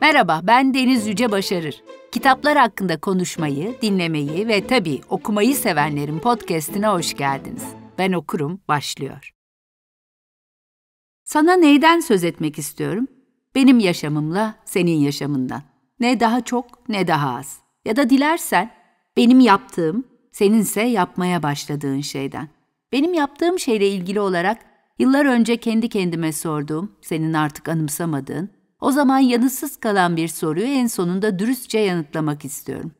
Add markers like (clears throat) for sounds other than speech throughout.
Merhaba, ben Deniz Yüce Başarır. Kitaplar hakkında konuşmayı, dinlemeyi ve tabii okumayı sevenlerin podcastine hoş geldiniz. Ben okurum, başlıyor. Sana neyden söz etmek istiyorum? Benim yaşamımla senin yaşamından. Ne daha çok ne daha az. Ya da dilersen benim yaptığım, seninse yapmaya başladığın şeyden. Benim yaptığım şeyle ilgili olarak yıllar önce kendi kendime sorduğum, senin artık anımsamadığın, o zaman yanıtsız kalan bir soruyu en sonunda dürüstçe yanıtlamak istiyorum.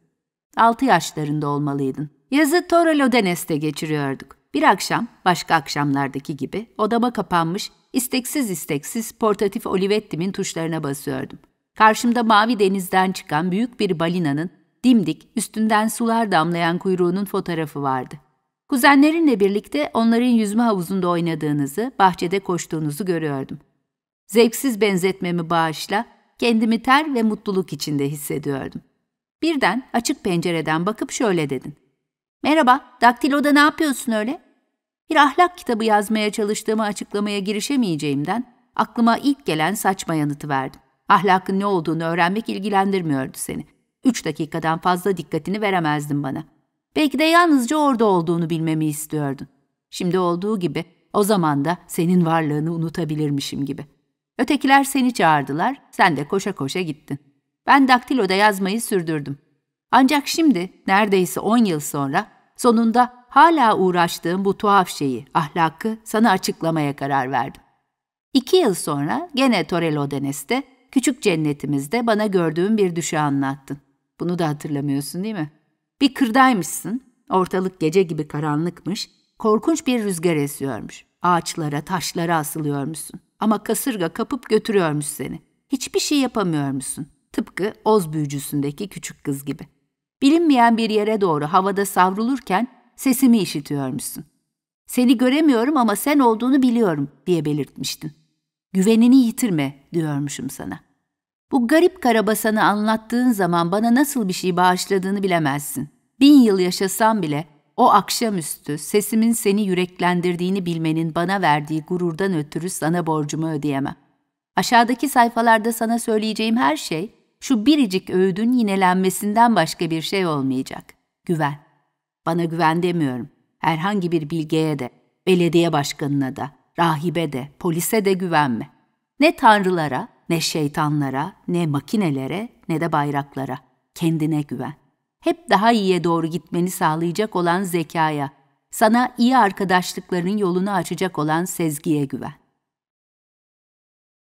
Altı yaşlarında olmalıydın. Yazı Torrelodenes'te geçiriyorduk. Bir akşam, başka akşamlardaki gibi, odama kapanmış, isteksiz isteksiz portatif Olivetti'min tuşlarına basıyordum. Karşımda mavi denizden çıkan büyük bir balinanın dimdik, üstünden sular damlayan kuyruğunun fotoğrafı vardı. Kuzenlerinle birlikte onların yüzme havuzunda oynadığınızı, bahçede koştuğunuzu görüyordum. Zevksiz benzetmemi bağışla, kendimi ter ve mutluluk içinde hissediyordum. Birden açık pencereden bakıp şöyle dedin. Merhaba, daktiloda ne yapıyorsun öyle? Bir ahlak kitabı yazmaya çalıştığımı açıklamaya girişemeyeceğimden aklıma ilk gelen saçma yanıtı verdim. Ahlakın ne olduğunu öğrenmek ilgilendirmiyordu seni. Üç dakikadan fazla dikkatini veremezdin bana. Belki de yalnızca orada olduğunu bilmemi istiyordun. Şimdi olduğu gibi o zaman da senin varlığını unutabilirmişim gibi. Ötekiler seni çağırdılar, sen de koşa koşa gittin. Ben daktiloda yazmayı sürdürdüm. Ancak şimdi, neredeyse on yıl sonra, sonunda hala uğraştığım bu tuhaf şeyi, ahlakı sana açıklamaya karar verdim. İki yıl sonra gene Torrelodenes'te, küçük cennetimizde bana gördüğüm bir düşü anlattın. Bunu da hatırlamıyorsun değil mi? Bir kırdaymışsın, ortalık gece gibi karanlıkmış, korkunç bir rüzgar esiyormuş. Ağaçlara, taşlara asılıyormuşsun. Ama kasırga kapıp götürüyormuş seni. Hiçbir şey yapamıyormuşsun. Tıpkı Oz büyücüsündeki küçük kız gibi. Bilinmeyen bir yere doğru havada savrulurken sesimi işitiyormuşsun. Seni göremiyorum ama sen olduğunu biliyorum diye belirtmiştin. Güvenini yitirme diyormuşum sana. Bu garip karabasanı anlattığın zaman bana nasıl bir şey bağışladığını bilemezsin. Bin yıl yaşasam bile o akşamüstü sesimin seni yüreklendirdiğini bilmenin bana verdiği gururdan ötürü sana borcumu ödeyemem. Aşağıdaki sayfalarda sana söyleyeceğim her şey, şu biricik öğüdün yinelenmesinden başka bir şey olmayacak. Güven. Bana güven demiyorum. Herhangi bir bilgeye de, belediye başkanına da, rahibe de, polise de güvenme. Ne tanrılara, ne şeytanlara, ne makinelere, ne de bayraklara. Kendine güven hep daha iyiye doğru gitmeni sağlayacak olan zekaya, sana iyi arkadaşlıkların yolunu açacak olan sezgiye güven.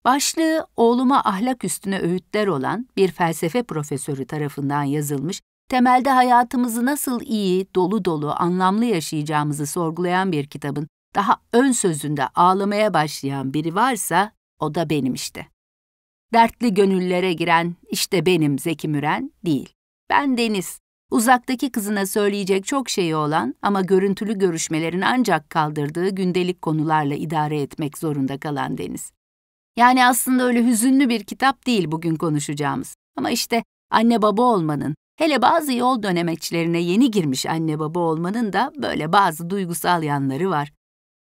Başlığı oğluma ahlak üstüne öğütler olan bir felsefe profesörü tarafından yazılmış, temelde hayatımızı nasıl iyi, dolu dolu, anlamlı yaşayacağımızı sorgulayan bir kitabın daha ön sözünde ağlamaya başlayan biri varsa o da benim işte. Dertli gönüllere giren işte benim Zeki Müren değil. Ben Deniz, uzaktaki kızına söyleyecek çok şeyi olan ama görüntülü görüşmelerin ancak kaldırdığı gündelik konularla idare etmek zorunda kalan Deniz. Yani aslında öyle hüzünlü bir kitap değil bugün konuşacağımız. Ama işte anne baba olmanın, hele bazı yol dönemeçlerine yeni girmiş anne baba olmanın da böyle bazı duygusal yanları var.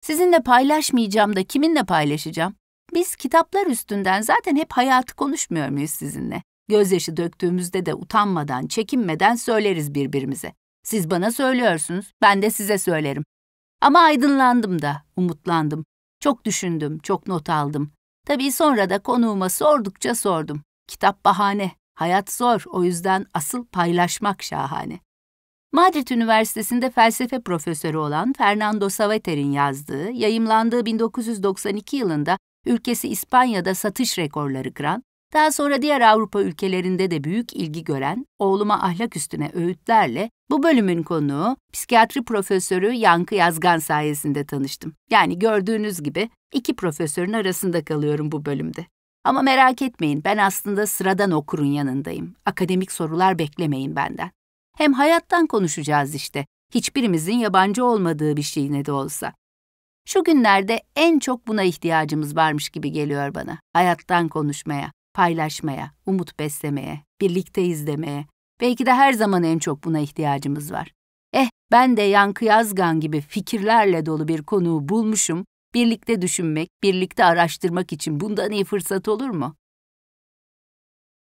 Sizinle paylaşmayacağım da kiminle paylaşacağım? Biz kitaplar üstünden zaten hep hayatı konuşmuyor muyuz sizinle? Gözyaşı döktüğümüzde de utanmadan, çekinmeden söyleriz birbirimize. Siz bana söylüyorsunuz, ben de size söylerim. Ama aydınlandım da, umutlandım. Çok düşündüm, çok not aldım. Tabii sonra da konuğuma sordukça sordum. Kitap bahane, hayat zor, o yüzden asıl paylaşmak şahane. Madrid Üniversitesi'nde felsefe profesörü olan Fernando Savater'in yazdığı, yayımlandığı 1992 yılında ülkesi İspanya'da satış rekorları kıran, daha sonra diğer Avrupa ülkelerinde de büyük ilgi gören Oğluma Ahlak Üstüne Öğütlerle bu bölümün konuğu psikiyatri profesörü Yankı Yazgan sayesinde tanıştım. Yani gördüğünüz gibi iki profesörün arasında kalıyorum bu bölümde. Ama merak etmeyin ben aslında sıradan okurun yanındayım. Akademik sorular beklemeyin benden. Hem hayattan konuşacağız işte. Hiçbirimizin yabancı olmadığı bir şey ne de olsa. Şu günlerde en çok buna ihtiyacımız varmış gibi geliyor bana. Hayattan konuşmaya paylaşmaya, umut beslemeye, birlikte izlemeye, belki de her zaman en çok buna ihtiyacımız var. Eh, ben de Yankı Yazgan gibi fikirlerle dolu bir konuğu bulmuşum, birlikte düşünmek, birlikte araştırmak için bundan iyi fırsat olur mu?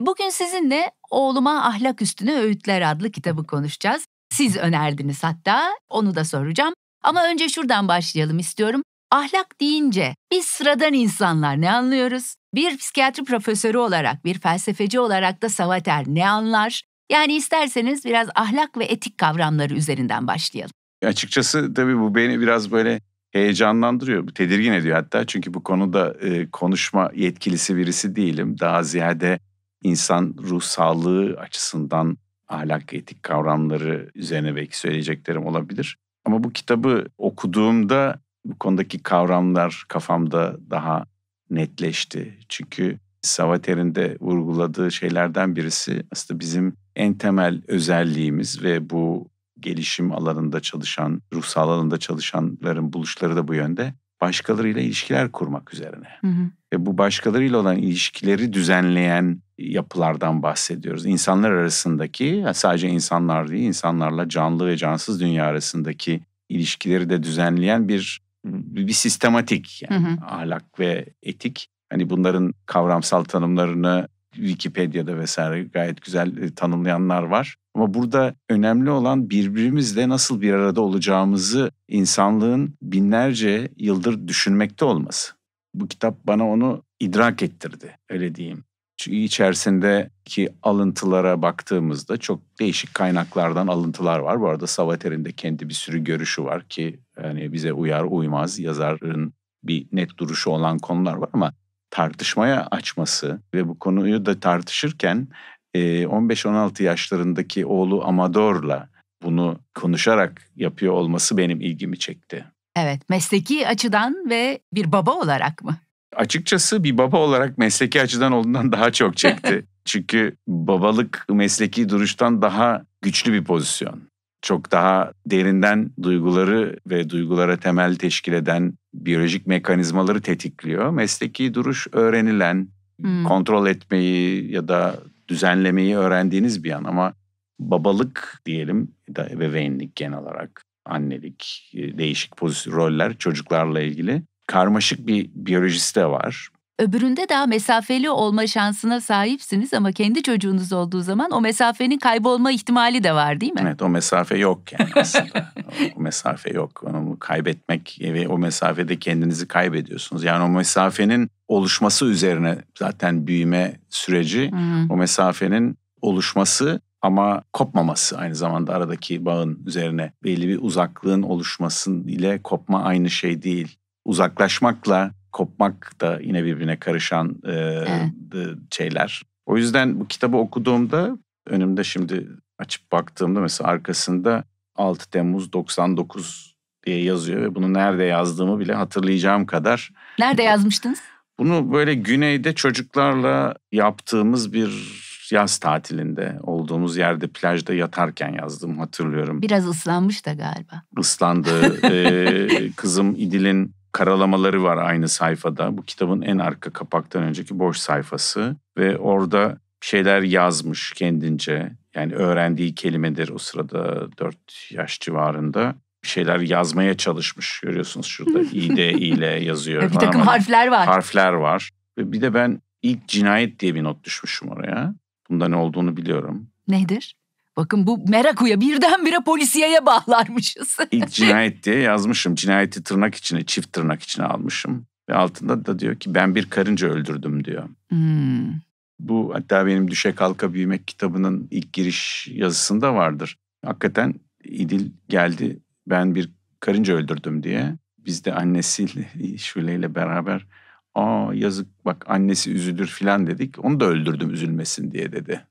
Bugün sizinle Oğluma Ahlak Üstüne Öğütler adlı kitabı konuşacağız. Siz önerdiniz hatta, onu da soracağım. Ama önce şuradan başlayalım istiyorum. Ahlak deyince biz sıradan insanlar ne anlıyoruz? Bir psikiyatri profesörü olarak, bir felsefeci olarak da Savater ne anlar? Yani isterseniz biraz ahlak ve etik kavramları üzerinden başlayalım. Açıkçası tabii bu beni biraz böyle heyecanlandırıyor, tedirgin ediyor hatta. Çünkü bu konuda e, konuşma yetkilisi birisi değilim. Daha ziyade insan ruh sağlığı açısından ahlak, etik kavramları üzerine belki söyleyeceklerim olabilir. Ama bu kitabı okuduğumda bu konudaki kavramlar kafamda daha netleşti. Çünkü Savater'in de vurguladığı şeylerden birisi aslında bizim en temel özelliğimiz ve bu gelişim alanında çalışan, ruhsal alanında çalışanların buluşları da bu yönde. Başkalarıyla ilişkiler kurmak üzerine. Hı hı. Ve bu başkalarıyla olan ilişkileri düzenleyen yapılardan bahsediyoruz. İnsanlar arasındaki, sadece insanlar değil, insanlarla canlı ve cansız dünya arasındaki ilişkileri de düzenleyen bir bir sistematik yani hı hı. ahlak ve etik. Hani bunların kavramsal tanımlarını Wikipedia'da vesaire gayet güzel e, tanımlayanlar var. Ama burada önemli olan birbirimizle nasıl bir arada olacağımızı insanlığın binlerce yıldır düşünmekte olması. Bu kitap bana onu idrak ettirdi öyle diyeyim. İçerisindeki alıntılara baktığımızda çok değişik kaynaklardan alıntılar var. Bu arada Savater'in de kendi bir sürü görüşü var ki yani bize uyar uymaz yazarın bir net duruşu olan konular var ama tartışmaya açması ve bu konuyu da tartışırken 15-16 yaşlarındaki oğlu Amador'la bunu konuşarak yapıyor olması benim ilgimi çekti. Evet, mesleki açıdan ve bir baba olarak mı? Açıkçası bir baba olarak mesleki açıdan olduğundan daha çok çekti. (laughs) Çünkü babalık mesleki duruştan daha güçlü bir pozisyon. Çok daha derinden duyguları ve duygulara temel teşkil eden biyolojik mekanizmaları tetikliyor. Mesleki duruş öğrenilen, hmm. kontrol etmeyi ya da düzenlemeyi öğrendiğiniz bir an ama babalık diyelim da ebeveynlik genel olarak annelik, değişik pozisyon roller çocuklarla ilgili karmaşık bir biyolojisi de var. Öbüründe daha mesafeli olma şansına sahipsiniz ama kendi çocuğunuz olduğu zaman o mesafenin kaybolma ihtimali de var değil mi? Evet o mesafe yok yani aslında. o mesafe yok. Onu kaybetmek ve o mesafede kendinizi kaybediyorsunuz. Yani o mesafenin oluşması üzerine zaten büyüme süreci, hmm. o mesafenin oluşması ama kopmaması aynı zamanda aradaki bağın üzerine belli bir uzaklığın oluşması ile kopma aynı şey değil uzaklaşmakla kopmak da yine birbirine karışan e, evet. şeyler. O yüzden bu kitabı okuduğumda önümde şimdi açıp baktığımda mesela arkasında 6 Temmuz 99 diye yazıyor ve bunu nerede yazdığımı bile hatırlayacağım kadar. Nerede yazmıştınız? Bunu böyle güneyde çocuklarla yaptığımız bir yaz tatilinde olduğumuz yerde plajda yatarken yazdım hatırlıyorum. Biraz ıslanmış da galiba. Islandı. ee, (laughs) kızım İdil'in karalamaları var aynı sayfada. Bu kitabın en arka kapaktan önceki boş sayfası ve orada şeyler yazmış kendince. Yani öğrendiği kelimedir o sırada 4 yaş civarında. Şeyler yazmaya çalışmış görüyorsunuz şurada. (laughs) İ, D, İ, L yazıyor. bir takım harfler var. Harfler var. Ve bir de ben ilk cinayet diye bir not düşmüşüm oraya. Bunda ne olduğunu biliyorum. Nedir? Bakın bu merakuya birdenbire polisiyeye bağlarmışız. İlk (laughs) cinayet diye yazmışım. Cinayeti tırnak içine, çift tırnak içine almışım. Ve altında da diyor ki ben bir karınca öldürdüm diyor. Hmm. Bu hatta benim Düşe Kalka Büyümek kitabının ilk giriş yazısında vardır. Hakikaten İdil geldi ben bir karınca öldürdüm diye. Biz de annesiyle Şule ile beraber aa yazık bak annesi üzülür filan dedik. Onu da öldürdüm üzülmesin diye dedi.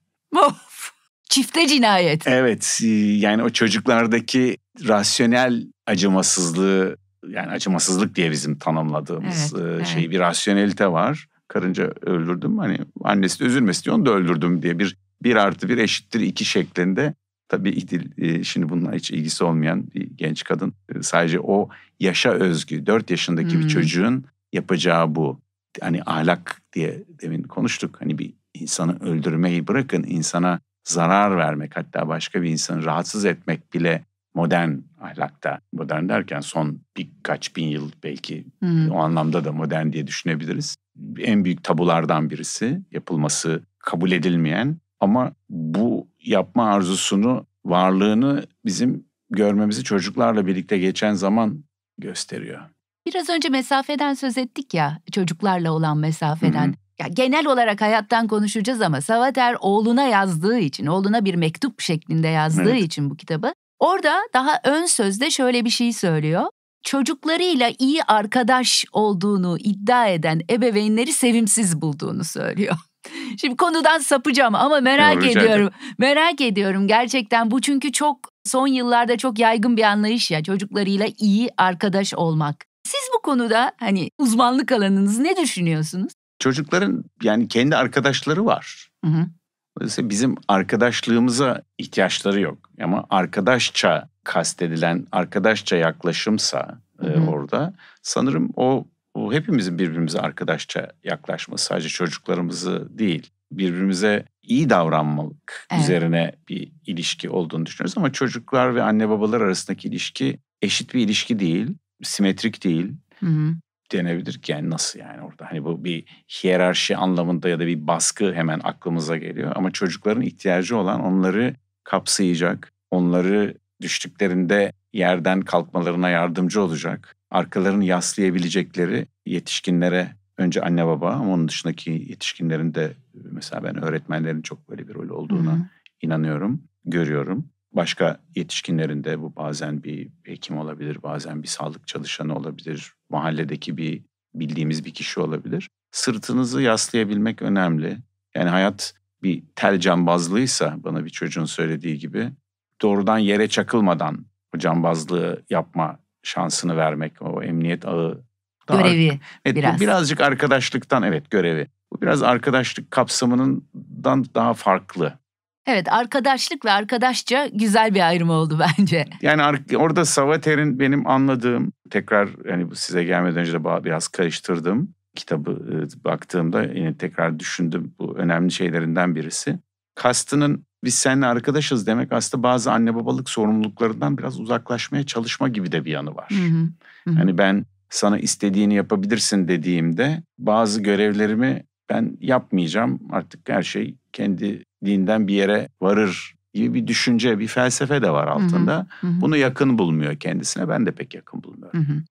Çifte cinayet. Evet e, yani o çocuklardaki rasyonel acımasızlığı yani acımasızlık diye bizim tanımladığımız evet, e, şey evet. bir rasyonelite var. Karınca öldürdüm hani annesi de üzülmesin diye onu da öldürdüm diye bir bir artı bir eşittir iki şeklinde. Tabii İdil e, şimdi bununla hiç ilgisi olmayan bir genç kadın sadece o yaşa özgü dört yaşındaki hmm. bir çocuğun yapacağı bu. Hani ahlak diye demin konuştuk hani bir insanı öldürmeyi bırakın insana zarar vermek hatta başka bir insanı rahatsız etmek bile modern ahlakta. Modern derken son birkaç bin yıl belki hmm. o anlamda da modern diye düşünebiliriz. En büyük tabulardan birisi yapılması kabul edilmeyen ama bu yapma arzusunu, varlığını bizim görmemizi çocuklarla birlikte geçen zaman gösteriyor. Biraz önce mesafeden söz ettik ya, çocuklarla olan mesafeden. Hı. Ya genel olarak hayattan konuşacağız ama Savater oğluna yazdığı için, oğluna bir mektup şeklinde yazdığı evet. için bu kitabı. Orada daha ön sözde şöyle bir şey söylüyor. Çocuklarıyla iyi arkadaş olduğunu iddia eden ebeveynleri sevimsiz bulduğunu söylüyor. (laughs) Şimdi konudan sapacağım ama merak Doğru, ediyorum. Merak ediyorum gerçekten bu çünkü çok son yıllarda çok yaygın bir anlayış ya çocuklarıyla iyi arkadaş olmak. Siz bu konuda hani uzmanlık alanınız ne düşünüyorsunuz? Çocukların yani kendi arkadaşları var. Hı hı. Dolayısıyla bizim arkadaşlığımıza ihtiyaçları yok. Ama arkadaşça kastedilen, arkadaşça yaklaşımsa e, orada sanırım o, o hepimizin birbirimize arkadaşça yaklaşması sadece çocuklarımızı değil birbirimize iyi davranmak evet. üzerine bir ilişki olduğunu düşünüyoruz ama çocuklar ve anne babalar arasındaki ilişki eşit bir ilişki değil, simetrik değil. Hı hı denebilir ki yani nasıl yani orada hani bu bir hiyerarşi anlamında ya da bir baskı hemen aklımıza geliyor ama çocukların ihtiyacı olan onları kapsayacak, onları düştüklerinde yerden kalkmalarına yardımcı olacak, arkalarını yaslayabilecekleri yetişkinlere önce anne baba ama onun dışındaki yetişkinlerin de mesela ben öğretmenlerin çok böyle bir rol olduğuna Hı-hı. inanıyorum, görüyorum. Başka yetişkinlerin de bu bazen bir hekim olabilir, bazen bir sağlık çalışanı olabilir, mahalledeki bir bildiğimiz bir kişi olabilir. Sırtınızı yaslayabilmek önemli. Yani hayat bir tel cambazlığıysa bana bir çocuğun söylediği gibi doğrudan yere çakılmadan o cambazlığı yapma şansını vermek, o emniyet ağı görevi evet, biraz. birazcık arkadaşlıktan evet görevi. Bu biraz arkadaşlık kapsamından daha farklı. Evet arkadaşlık ve arkadaşça güzel bir ayrım oldu (laughs) bence. Yani orada Savater'in benim anladığım tekrar yani size gelmeden önce de biraz karıştırdım. Kitabı ıı, baktığımda yine tekrar düşündüm bu önemli şeylerinden birisi. Kastının biz seninle arkadaşız demek aslında bazı anne babalık sorumluluklarından biraz uzaklaşmaya çalışma gibi de bir yanı var. Hı. Hı. Hani ben sana istediğini yapabilirsin dediğimde bazı görevlerimi ben yapmayacağım. Artık her şey kendiliğinden bir yere varır gibi bir düşünce, bir felsefe de var altında. Hı hı. Bunu yakın bulmuyor kendisine. Ben de pek yakın bulmuyorum. Hı hı.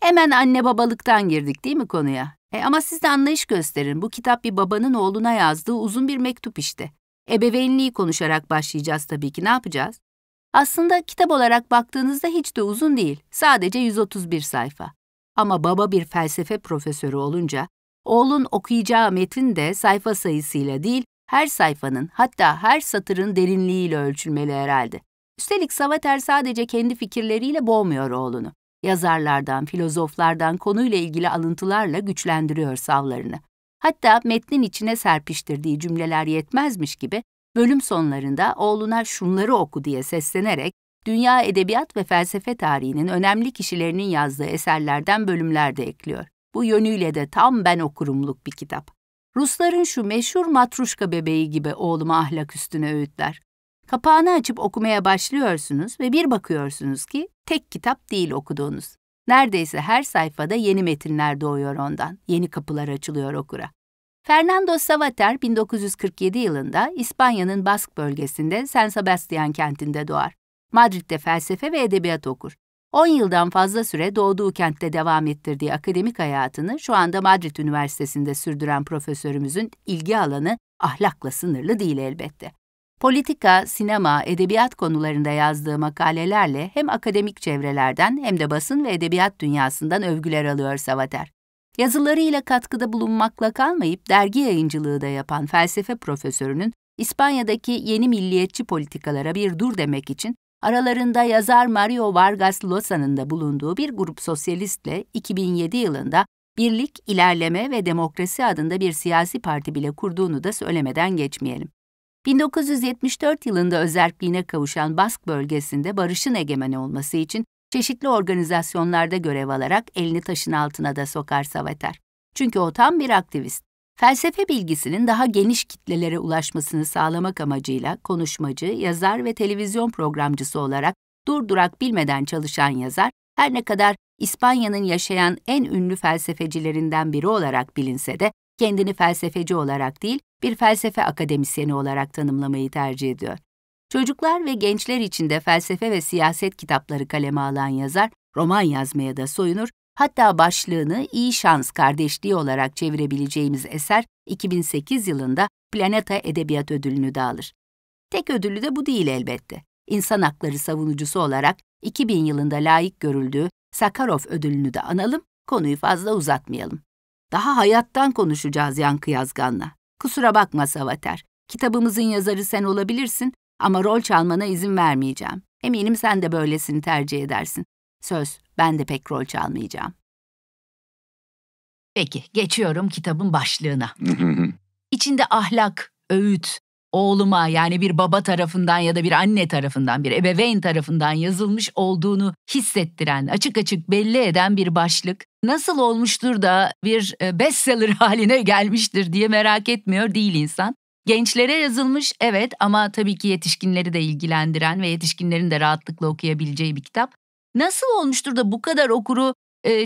Hemen anne babalıktan girdik değil mi konuya? E ama siz de anlayış gösterin. Bu kitap bir babanın oğluna yazdığı uzun bir mektup işte. Ebeveynliği konuşarak başlayacağız tabii ki. Ne yapacağız? Aslında kitap olarak baktığınızda hiç de uzun değil. Sadece 131 sayfa. Ama baba bir felsefe profesörü olunca Oğlun okuyacağı metin de sayfa sayısıyla değil, her sayfanın hatta her satırın derinliğiyle ölçülmeli herhalde. Üstelik Savater sadece kendi fikirleriyle boğmuyor oğlunu. Yazarlardan, filozoflardan konuyla ilgili alıntılarla güçlendiriyor savlarını. Hatta metnin içine serpiştirdiği cümleler yetmezmiş gibi bölüm sonlarında oğluna şunları oku diye seslenerek dünya edebiyat ve felsefe tarihinin önemli kişilerinin yazdığı eserlerden bölümler de ekliyor. Bu yönüyle de tam ben okurumluk bir kitap. Rusların şu meşhur matruşka bebeği gibi oğluma ahlak üstüne öğütler. Kapağını açıp okumaya başlıyorsunuz ve bir bakıyorsunuz ki tek kitap değil okuduğunuz. Neredeyse her sayfada yeni metinler doğuyor ondan, yeni kapılar açılıyor okura. Fernando Savater 1947 yılında İspanya'nın Bask bölgesinde San Sebastian kentinde doğar. Madrid'de felsefe ve edebiyat okur. 10 yıldan fazla süre doğduğu kentte devam ettirdiği akademik hayatını şu anda Madrid Üniversitesi'nde sürdüren profesörümüzün ilgi alanı ahlakla sınırlı değil elbette. Politika, sinema, edebiyat konularında yazdığı makalelerle hem akademik çevrelerden hem de basın ve edebiyat dünyasından övgüler alıyor Savater. Yazılarıyla katkıda bulunmakla kalmayıp dergi yayıncılığı da yapan felsefe profesörünün İspanya'daki yeni milliyetçi politikalara bir dur demek için aralarında yazar Mario Vargas Llosa'nın da bulunduğu bir grup sosyalistle 2007 yılında Birlik, İlerleme ve Demokrasi adında bir siyasi parti bile kurduğunu da söylemeden geçmeyelim. 1974 yılında özerkliğine kavuşan Bask bölgesinde barışın egemen olması için çeşitli organizasyonlarda görev alarak elini taşın altına da sokar Savater. Çünkü o tam bir aktivist. Felsefe bilgisinin daha geniş kitlelere ulaşmasını sağlamak amacıyla konuşmacı, yazar ve televizyon programcısı olarak durdurak bilmeden çalışan yazar, her ne kadar İspanya'nın yaşayan en ünlü felsefecilerinden biri olarak bilinse de Kendini felsefeci olarak değil, bir felsefe akademisyeni olarak tanımlamayı tercih ediyor. Çocuklar ve gençler için de felsefe ve siyaset kitapları kaleme alan yazar, roman yazmaya da soyunur, hatta başlığını İyi Şans Kardeşliği olarak çevirebileceğimiz eser 2008 yılında Planeta Edebiyat Ödülünü de alır. Tek ödülü de bu değil elbette. İnsan hakları savunucusu olarak 2000 yılında layık görüldüğü Sakharov ödülünü de analım, konuyu fazla uzatmayalım. Daha hayattan konuşacağız Yankı Yazgan'la. Kusura bakma Savater, kitabımızın yazarı sen olabilirsin ama rol çalmana izin vermeyeceğim. Eminim sen de böylesini tercih edersin. Söz, ben de pek rol çalmayacağım. Peki, geçiyorum kitabın başlığına. İçinde ahlak, öğüt, oğluma yani bir baba tarafından ya da bir anne tarafından, bir ebeveyn tarafından yazılmış olduğunu hissettiren, açık açık belli eden bir başlık. Nasıl olmuştur da bir e, bestseller (laughs) haline gelmiştir diye merak etmiyor değil insan. Gençlere yazılmış evet ama tabii ki yetişkinleri de ilgilendiren ve yetişkinlerin de rahatlıkla okuyabileceği bir kitap. Nasıl olmuştur da bu kadar okuru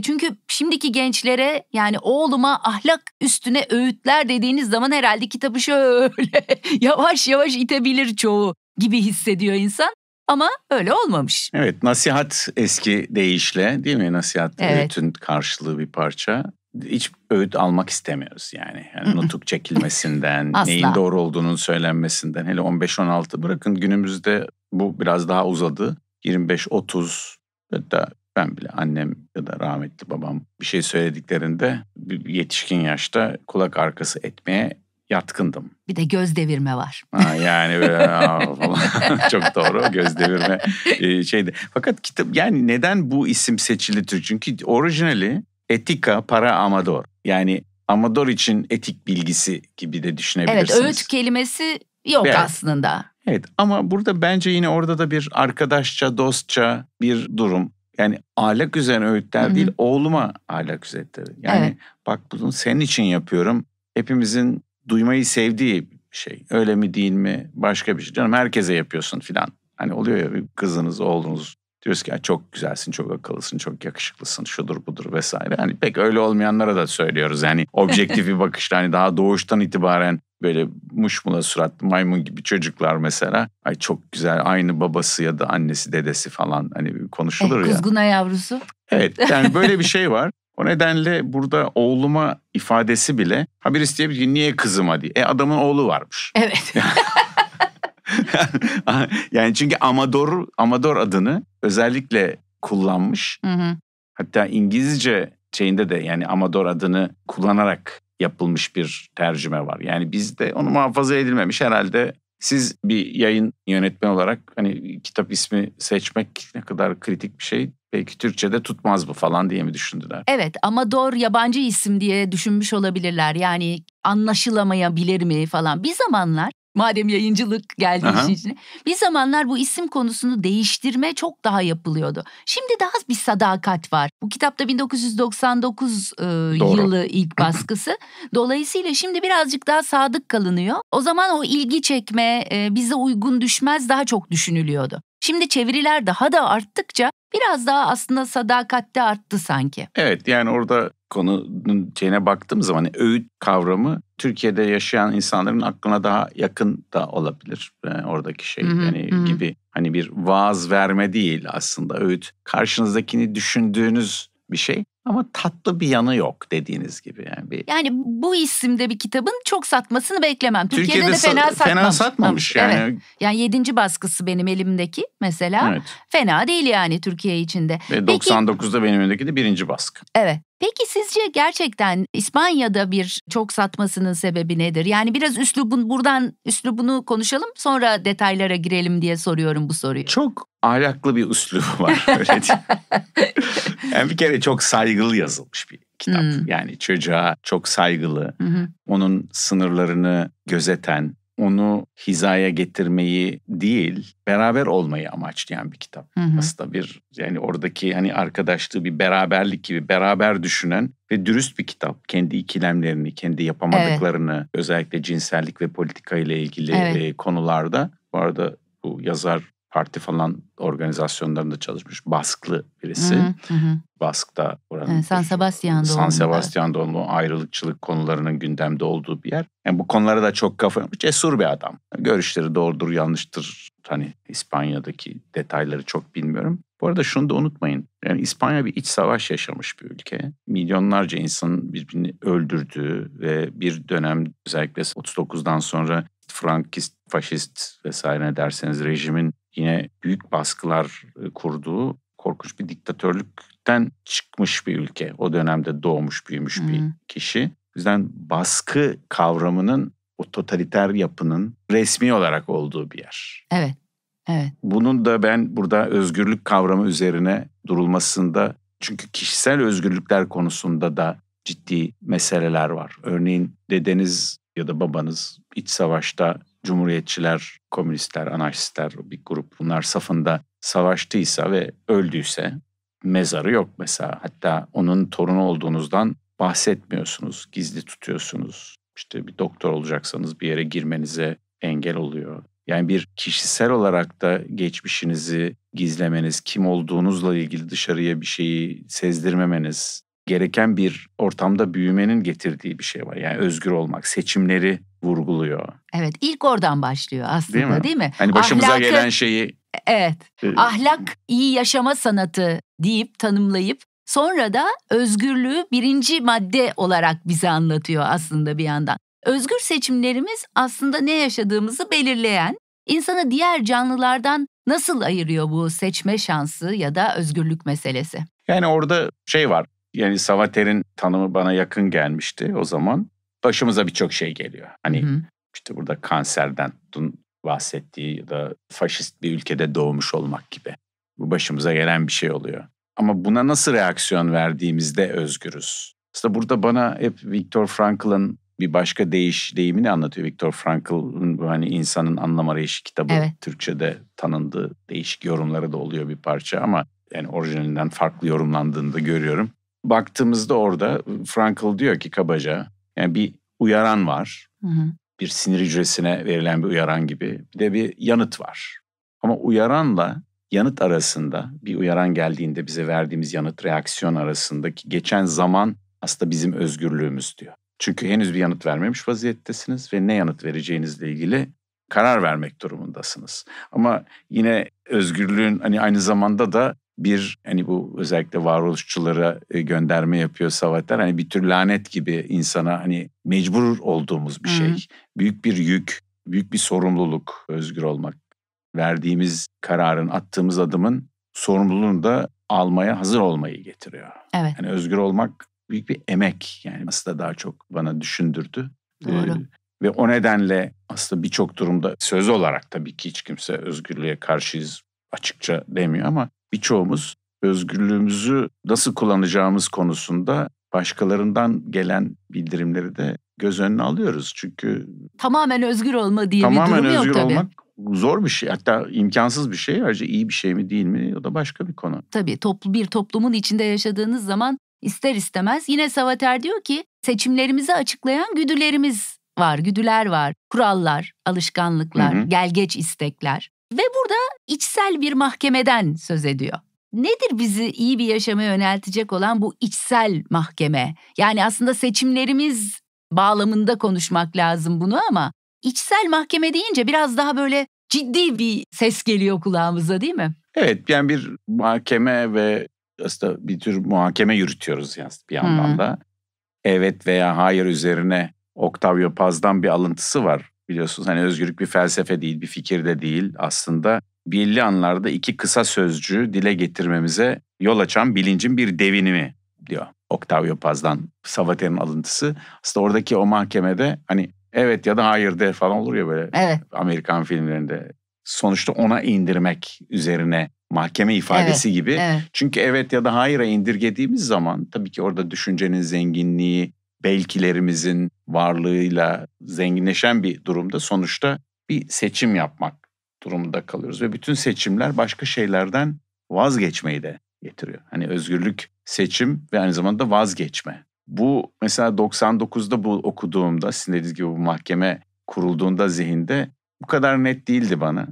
çünkü şimdiki gençlere yani oğluma ahlak üstüne öğütler dediğiniz zaman herhalde kitabı şöyle (laughs) yavaş yavaş itebilir çoğu gibi hissediyor insan. Ama öyle olmamış. Evet nasihat eski deyişle değil mi? Nasihat evet. öğütün karşılığı bir parça. Hiç öğüt almak istemiyoruz yani. yani nutuk çekilmesinden, (laughs) neyin doğru olduğunun söylenmesinden. Hele 15-16 bırakın günümüzde bu biraz daha uzadı. 25-30 hatta ben bile annem ya da rahmetli babam bir şey söylediklerinde bir yetişkin yaşta kulak arkası etmeye yatkındım. Bir de göz devirme var. Ha, yani böyle falan. (laughs) çok doğru göz devirme e, şeydi. Fakat kitap yani neden bu isim seçildi Türk? Çünkü orijinali Etika para amador. Yani amador için etik bilgisi gibi de düşünebilirsiniz. Evet öğüt kelimesi yok evet. aslında. Evet ama burada bence yine orada da bir arkadaşça, dostça bir durum. Yani ahlak üzerine öğütler Hı-hı. değil, oğluma ahlak öğütleri. Yani evet. bak bunu senin için yapıyorum. Hepimizin duymayı sevdiği bir şey. Öyle mi değil mi başka bir şey. Canım herkese yapıyorsun filan. Hani oluyor ya kızınız, oğlunuz diyoruz ki çok güzelsin, çok akıllısın, çok yakışıklısın, şudur budur vesaire. Hani pek öyle olmayanlara da söylüyoruz. Yani (laughs) objektif bir bakışla hani daha doğuştan itibaren böyle muşmula suratlı maymun gibi çocuklar mesela. Ay çok güzel aynı babası ya da annesi dedesi falan hani konuşulur e, ya. Kuzguna yavrusu. Evet yani böyle bir şey var. O nedenle burada oğluma ifadesi bile ha birisi diyebilir ki niye kızıma diye. E adamın oğlu varmış. Evet. (laughs) (laughs) yani çünkü Amador Amador adını özellikle kullanmış. Hı hı. Hatta İngilizce şeyinde de yani Amador adını kullanarak yapılmış bir tercüme var. Yani bizde onu muhafaza edilmemiş herhalde. Siz bir yayın yönetmen olarak hani kitap ismi seçmek ne kadar kritik bir şey. Belki Türkçe'de tutmaz bu falan diye mi düşündüler? Evet Amador yabancı isim diye düşünmüş olabilirler. Yani anlaşılamayabilir mi falan. Bir zamanlar Madem yayıncılık geldi Aha. işin içine. Bir zamanlar bu isim konusunu değiştirme çok daha yapılıyordu. Şimdi daha bir sadakat var. Bu kitapta 1999 e, yılı ilk (clears throat) baskısı. Dolayısıyla şimdi birazcık daha sadık kalınıyor. O zaman o ilgi çekme e, bize uygun düşmez daha çok düşünülüyordu. Şimdi çeviriler daha da arttıkça biraz daha aslında sadakatte arttı sanki. Evet yani orada konunun şeyine baktığım zaman hani öğüt kavramı Türkiye'de yaşayan insanların aklına daha yakın da olabilir. Yani oradaki şey hı hı, yani hı. gibi hani bir vaaz verme değil aslında öğüt. Karşınızdakini düşündüğünüz bir şey ama tatlı bir yanı yok dediğiniz gibi yani. Bir... Yani bu isimde bir kitabın çok satmasını beklemem. Türkiye'de, Türkiye'de de fena satmamış. Fena satmamış yani. Evet. Yani yedinci baskısı benim elimdeki mesela. Evet. Fena değil yani Türkiye içinde. Ve 99'da benim elimdeki de birinci baskı. Evet. Peki sizce gerçekten İspanya'da bir çok satmasının sebebi nedir? Yani biraz üslubun buradan üslubunu konuşalım sonra detaylara girelim diye soruyorum bu soruyu. Çok ahlaklı bir üslubu (laughs) var öyle (laughs) yani bir kere çok saygılı yazılmış bir kitap. Hmm. Yani çocuğa çok saygılı, hmm. onun sınırlarını gözeten, onu hizaya getirmeyi değil, beraber olmayı amaçlayan bir kitap. Hı hı. Aslında bir yani oradaki hani arkadaşlığı bir beraberlik gibi beraber düşünen ve dürüst bir kitap. Kendi ikilemlerini, kendi yapamadıklarını evet. özellikle cinsellik ve politika ile ilgili evet. konularda. Bu arada bu yazar parti falan organizasyonlarında çalışmış baskılı birisi. Hı hı. Baskıda oranın. Evet, San Sebastian'da San oldu, Sebastian'da olduğu ayrılıkçılık konularının gündemde olduğu bir yer. Yani bu konulara da çok kafa cesur bir adam. Görüşleri doğrudur yanlıştır. Hani İspanya'daki detayları çok bilmiyorum. Bu arada şunu da unutmayın. Yani İspanya bir iç savaş yaşamış bir ülke. Milyonlarca insanın birbirini öldürdüğü ve bir dönem özellikle 39'dan sonra Frankist, faşist vesaire ne derseniz rejimin yine büyük baskılar e, kurduğu korkunç bir diktatörlükten çıkmış bir ülke. O dönemde doğmuş büyümüş hmm. bir kişi. O yüzden baskı kavramının o totaliter yapının resmi olarak olduğu bir yer. Evet. Evet. Bunun da ben burada özgürlük kavramı üzerine durulmasında çünkü kişisel özgürlükler konusunda da ciddi meseleler var. Örneğin dedeniz ya da babanız iç savaşta Cumhuriyetçiler, komünistler, anarşistler bir grup bunlar safında savaştıysa ve öldüyse mezarı yok mesela. Hatta onun torunu olduğunuzdan bahsetmiyorsunuz, gizli tutuyorsunuz. İşte bir doktor olacaksanız bir yere girmenize engel oluyor. Yani bir kişisel olarak da geçmişinizi gizlemeniz, kim olduğunuzla ilgili dışarıya bir şeyi sezdirmemeniz gereken bir ortamda büyümenin getirdiği bir şey var. Yani özgür olmak, seçimleri vurguluyor. Evet, ilk oradan başlıyor aslında değil mi? Değil mi? Hani başımıza Ahlakı, gelen şeyi Evet. E, ahlak iyi yaşama sanatı deyip tanımlayıp sonra da özgürlüğü birinci madde olarak bize anlatıyor aslında bir yandan. Özgür seçimlerimiz aslında ne yaşadığımızı belirleyen, insanı diğer canlılardan nasıl ayırıyor bu seçme şansı ya da özgürlük meselesi? Yani orada şey var. Yani Savater'in tanımı bana yakın gelmişti o zaman. Başımıza birçok şey geliyor. Hani Hı. işte burada kanserden tutun bahsettiği ya da faşist bir ülkede doğmuş olmak gibi. Bu başımıza gelen bir şey oluyor. Ama buna nasıl reaksiyon verdiğimizde özgürüz. Aslında burada bana hep Viktor Frankl'ın bir başka değiş deyimini anlatıyor. Viktor Frankl'ın hani insanın anlam arayışı kitabı evet. Türkçe'de tanındığı değişik yorumları da oluyor bir parça ama yani orijinalinden farklı yorumlandığını da görüyorum. Baktığımızda orada Frankl diyor ki kabaca yani bir uyaran var. Hı hı. Bir sinir hücresine verilen bir uyaran gibi. Bir de bir yanıt var. Ama uyaranla yanıt arasında bir uyaran geldiğinde bize verdiğimiz yanıt reaksiyon arasındaki geçen zaman aslında bizim özgürlüğümüz diyor. Çünkü henüz bir yanıt vermemiş vaziyettesiniz ve ne yanıt vereceğinizle ilgili karar vermek durumundasınız. Ama yine özgürlüğün hani aynı zamanda da bir hani bu özellikle varoluşçulara e, gönderme yapıyor Savater. Hani bir tür lanet gibi insana hani mecbur olduğumuz bir şey. Hı. Büyük bir yük, büyük bir sorumluluk özgür olmak. Verdiğimiz kararın, attığımız adımın sorumluluğunu da almaya hazır olmayı getiriyor. Evet. Yani özgür olmak büyük bir emek yani aslında daha çok bana düşündürdü. Doğru. Ee, ve o nedenle aslında birçok durumda söz olarak tabii ki hiç kimse özgürlüğe karşıyız açıkça demiyor ama birçoğumuz özgürlüğümüzü nasıl kullanacağımız konusunda başkalarından gelen bildirimleri de göz önüne alıyoruz. Çünkü tamamen özgür olma diye bir durum yok tabii. Tamamen özgür olmak zor bir şey. Hatta imkansız bir şey. Ayrıca iyi bir şey mi değil mi o da başka bir konu. Tabii toplu bir toplumun içinde yaşadığınız zaman ister istemez yine Savater diyor ki seçimlerimizi açıklayan güdülerimiz var, güdüler var, kurallar, alışkanlıklar, hı hı. gelgeç istekler. Ve burada içsel bir mahkemeden söz ediyor. Nedir bizi iyi bir yaşama yöneltecek olan bu içsel mahkeme? Yani aslında seçimlerimiz bağlamında konuşmak lazım bunu ama içsel mahkeme deyince biraz daha böyle ciddi bir ses geliyor kulağımıza değil mi? Evet yani bir mahkeme ve aslında bir tür muhakeme yürütüyoruz yani bir yandan hmm. da. Evet veya hayır üzerine Octavio Paz'dan bir alıntısı var biliyorsunuz. Hani özgürlük bir felsefe değil, bir fikir de değil. Aslında belli anlarda iki kısa sözcüğü dile getirmemize yol açan bilincin bir devinimi diyor. Octavio Paz'dan Savater'in alıntısı. Aslında oradaki o mahkemede hani evet ya da hayır de falan olur ya böyle evet. Amerikan filmlerinde. Sonuçta ona indirmek üzerine mahkeme ifadesi evet, gibi. Evet. Çünkü evet ya da hayır'a indirgediğimiz zaman tabii ki orada düşüncenin zenginliği, belkilerimizin varlığıyla zenginleşen bir durumda sonuçta bir seçim yapmak durumunda kalıyoruz. Ve bütün seçimler başka şeylerden vazgeçmeyi de getiriyor. Hani özgürlük, seçim ve aynı zamanda vazgeçme. Bu mesela 99'da bu okuduğumda sizin dediğiniz gibi bu mahkeme kurulduğunda zihinde bu kadar net değildi bana.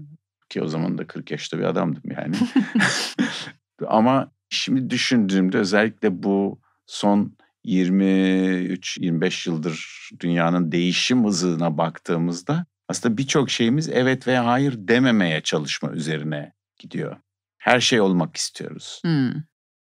Ki o zaman da 40 yaşta bir adamdım yani. (laughs) (laughs) Ama Şimdi düşündüğümde özellikle bu son 23-25 yıldır dünyanın değişim hızına baktığımızda aslında birçok şeyimiz evet veya hayır dememeye çalışma üzerine gidiyor. Her şey olmak istiyoruz. Hmm.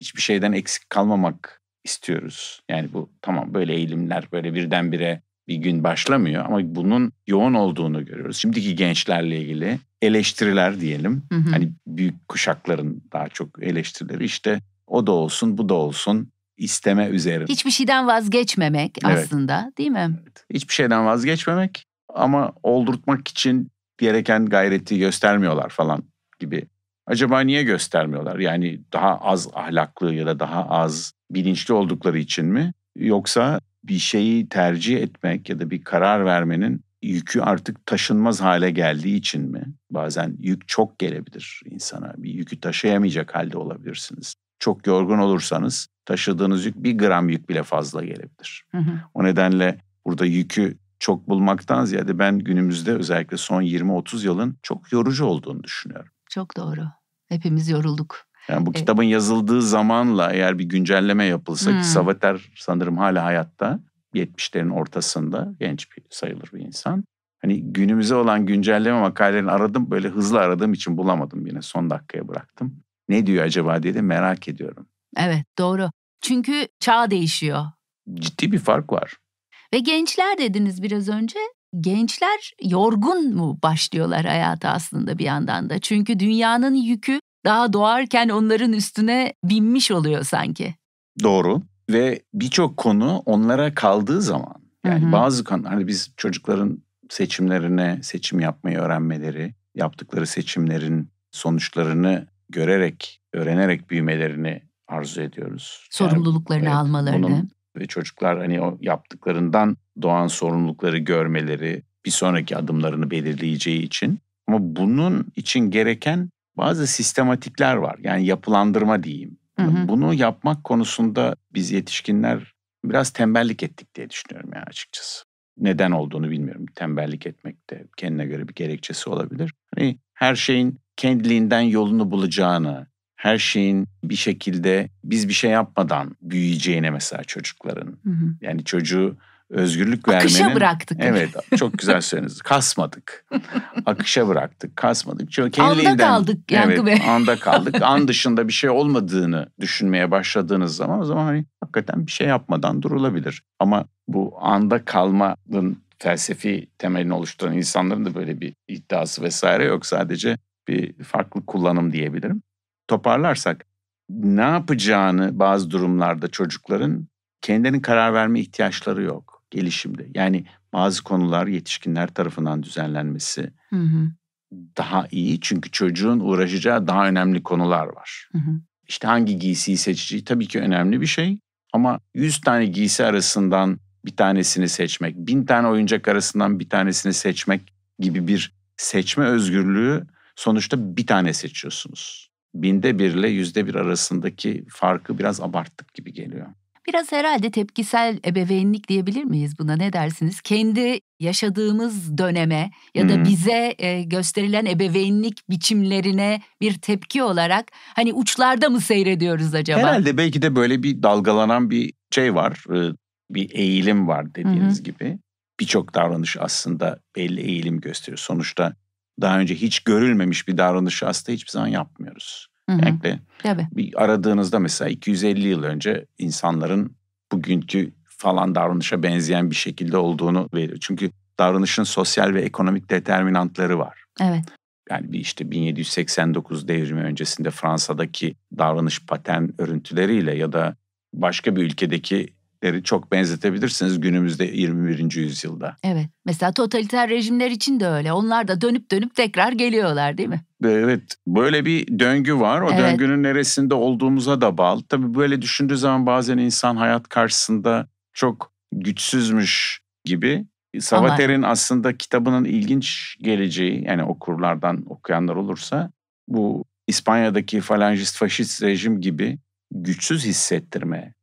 Hiçbir şeyden eksik kalmamak istiyoruz. Yani bu tamam böyle eğilimler böyle birdenbire bir gün başlamıyor ama bunun yoğun olduğunu görüyoruz. Şimdiki gençlerle ilgili eleştiriler diyelim. Hı hı. Hani büyük kuşakların daha çok eleştirileri işte o da olsun bu da olsun isteme üzerine. Hiçbir şeyden vazgeçmemek Evet. aslında değil mi? Evet. Hiçbir şeyden vazgeçmemek ama oldurtmak için gereken gayreti göstermiyorlar falan gibi. Acaba niye göstermiyorlar? Yani daha az ahlaklı ya da daha az bilinçli oldukları için mi? Yoksa bir şeyi tercih etmek ya da bir karar vermenin yükü artık taşınmaz hale geldiği için mi? Bazen yük çok gelebilir insana. Bir yükü taşıyamayacak halde olabilirsiniz. Çok yorgun olursanız taşıdığınız yük bir gram yük bile fazla gelebilir. Hı hı. O nedenle burada yükü çok bulmaktan ziyade ben günümüzde özellikle son 20-30 yılın çok yorucu olduğunu düşünüyorum. Çok doğru. Hepimiz yorulduk. Yani bu Evet. kitabın yazıldığı zamanla eğer bir güncelleme yapılsa Hmm. ki Savater sanırım hala hayatta 70'lerin ortasında genç bir sayılır bir insan. Hani günümüze olan güncelleme makalelerini aradım böyle hızlı aradığım için bulamadım yine son dakikaya bıraktım. Ne diyor acaba diye de merak ediyorum. Evet doğru. Çünkü çağ değişiyor. Ciddi bir fark var. Ve gençler dediniz biraz önce. Gençler yorgun mu başlıyorlar hayata aslında bir yandan da? Çünkü dünyanın yükü daha doğarken onların üstüne binmiş oluyor sanki. Doğru. Ve birçok konu onlara kaldığı zaman yani Hı hı. bazı konu hani biz çocukların seçimlerine seçim yapmayı öğrenmeleri, yaptıkları seçimlerin sonuçlarını görerek, öğrenerek büyümelerini arzu ediyoruz. Yani, Sorumluluklarını evet, almalarını. bunun ve çocuklar hani o yaptıklarından doğan sorumlulukları görmeleri, bir sonraki adımlarını belirleyeceği için. Ama bunun için gereken bazı sistematikler var. Yani yapılandırma diyeyim. Hı hı. Bunu yapmak konusunda biz yetişkinler biraz tembellik ettik diye düşünüyorum yani açıkçası. Neden olduğunu bilmiyorum. Tembellik etmek de kendine göre bir gerekçesi olabilir. Hani her şeyin kendiliğinden yolunu bulacağını, her şeyin bir şekilde biz bir şey yapmadan büyüyeceğine mesela çocukların. Hı hı. Yani çocuğu özgürlük Akışa vermenin... bıraktık. Evet çok güzel söylediniz. Kasmadık. (laughs) Akışa bıraktık. Kasmadık. Çünkü Anda kendiliğinden... kaldık Yankı evet, Bey. anda kaldık. (laughs) An dışında bir şey olmadığını düşünmeye başladığınız zaman o zaman hani hakikaten bir şey yapmadan durulabilir. Ama bu anda kalmanın felsefi temelini oluşturan insanların da böyle bir iddiası vesaire yok. Sadece bir farklı kullanım diyebilirim. Toparlarsak ne yapacağını bazı durumlarda çocukların kendilerinin karar verme ihtiyaçları yok gelişimde. Yani bazı konular yetişkinler tarafından düzenlenmesi Hı hı. daha iyi. Çünkü çocuğun uğraşacağı daha önemli konular var. Hı hı. İşte hangi giysiyi seçeceği tabii ki önemli bir şey. Ama 100 tane giysi arasından bir tanesini seçmek, bin tane oyuncak arasından bir tanesini seçmek gibi bir seçme özgürlüğü sonuçta bir tane seçiyorsunuz. Binde bir ile yüzde bir arasındaki farkı biraz abarttık gibi geliyor. Biraz herhalde tepkisel ebeveynlik diyebilir miyiz buna ne dersiniz? Kendi yaşadığımız döneme ya da Hı. bize e, gösterilen ebeveynlik biçimlerine bir tepki olarak hani uçlarda mı seyrediyoruz acaba? Herhalde belki de böyle bir dalgalanan bir şey var. e, Bir eğilim var dediğiniz gibi. Birçok davranış aslında belli eğilim gösteriyor. Sonuçta daha önce hiç görülmemiş bir davranışı aslında hiçbir zaman yapmıyoruz. Hı hı, Genellikle Tabii. bir aradığınızda mesela 250 yıl önce insanların bugünkü falan davranışa benzeyen bir şekilde olduğunu veriyor. Çünkü davranışın sosyal ve ekonomik determinantları var. Evet. Yani bir işte 1789 devrimi öncesinde Fransa'daki davranış patern örüntüleriyle ya da başka bir ülkedekileri çok benzetebilirsiniz günümüzde 21. yüzyılda. Evet. Mesela totaliter rejimler için de öyle. Onlar da dönüp dönüp tekrar geliyorlar değil mi? Evet böyle bir döngü var. O Evet. döngünün neresinde olduğumuza da bağlı. Tabii böyle düşündüğü zaman bazen insan hayat karşısında çok güçsüzmüş gibi. Savater'in aslında kitabının ilginç geleceği yani okurlardan okuyanlar olursa bu İspanya'daki falangist faşist rejim gibi güçsüz hissettirme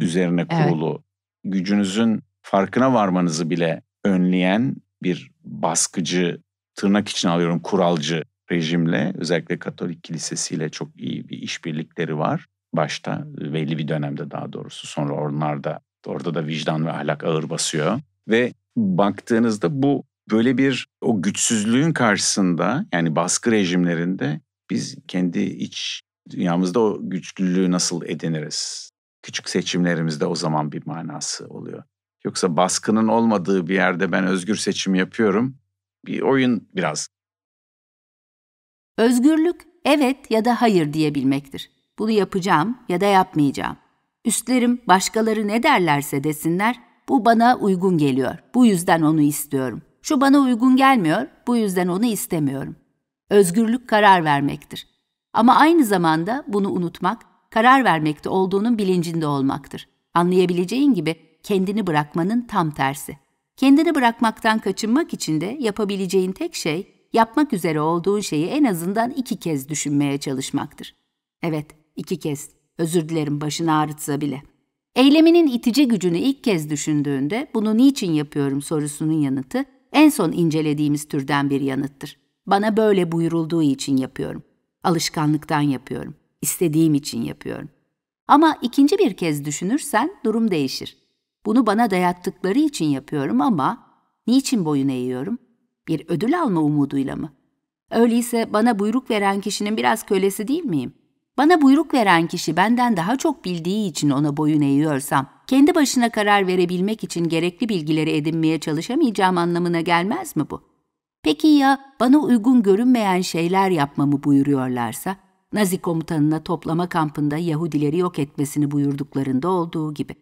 Hı. üzerine Evet. kurulu, gücünüzün farkına varmanızı bile önleyen bir baskıcı, tırnak için alıyorum kuralcı rejimle, özellikle Katolik kilisesiyle çok iyi bir işbirlikleri var. başta belli bir dönemde daha doğrusu sonra onlarda orada da vicdan ve ahlak ağır basıyor ve baktığınızda bu böyle bir o güçsüzlüğün karşısında yani baskı rejimlerinde biz kendi iç dünyamızda o güçlülüğü nasıl ediniriz? Küçük seçimlerimizde o zaman bir manası oluyor. Yoksa baskının olmadığı bir yerde ben özgür seçim yapıyorum. Bir oyun biraz. Özgürlük evet ya da hayır diyebilmektir. Bunu yapacağım ya da yapmayacağım. Üstlerim başkaları ne derlerse desinler, bu bana uygun geliyor. Bu yüzden onu istiyorum. Şu bana uygun gelmiyor, bu yüzden onu istemiyorum. Özgürlük karar vermektir. Ama aynı zamanda bunu unutmak, karar vermekte olduğunun bilincinde olmaktır. Anlayabileceğin gibi kendini bırakmanın tam tersi. Kendini bırakmaktan kaçınmak için de yapabileceğin tek şey, yapmak üzere olduğun şeyi en azından iki kez düşünmeye çalışmaktır. Evet, iki kez. Özür dilerim başını ağrıtsa bile. Eyleminin itici gücünü ilk kez düşündüğünde bunu niçin yapıyorum sorusunun yanıtı en son incelediğimiz türden bir yanıttır. Bana böyle buyurulduğu için yapıyorum. Alışkanlıktan yapıyorum. İstediğim için yapıyorum. Ama ikinci bir kez düşünürsen durum değişir. Bunu bana dayattıkları için yapıyorum ama niçin boyun eğiyorum? Bir ödül alma umuduyla mı? Öyleyse bana buyruk veren kişinin biraz kölesi değil miyim? Bana buyruk veren kişi benden daha çok bildiği için ona boyun eğiyorsam, kendi başına karar verebilmek için gerekli bilgileri edinmeye çalışamayacağım anlamına gelmez mi bu? Peki ya bana uygun görünmeyen şeyler yapmamı buyuruyorlarsa, Nazi komutanına toplama kampında Yahudileri yok etmesini buyurduklarında olduğu gibi.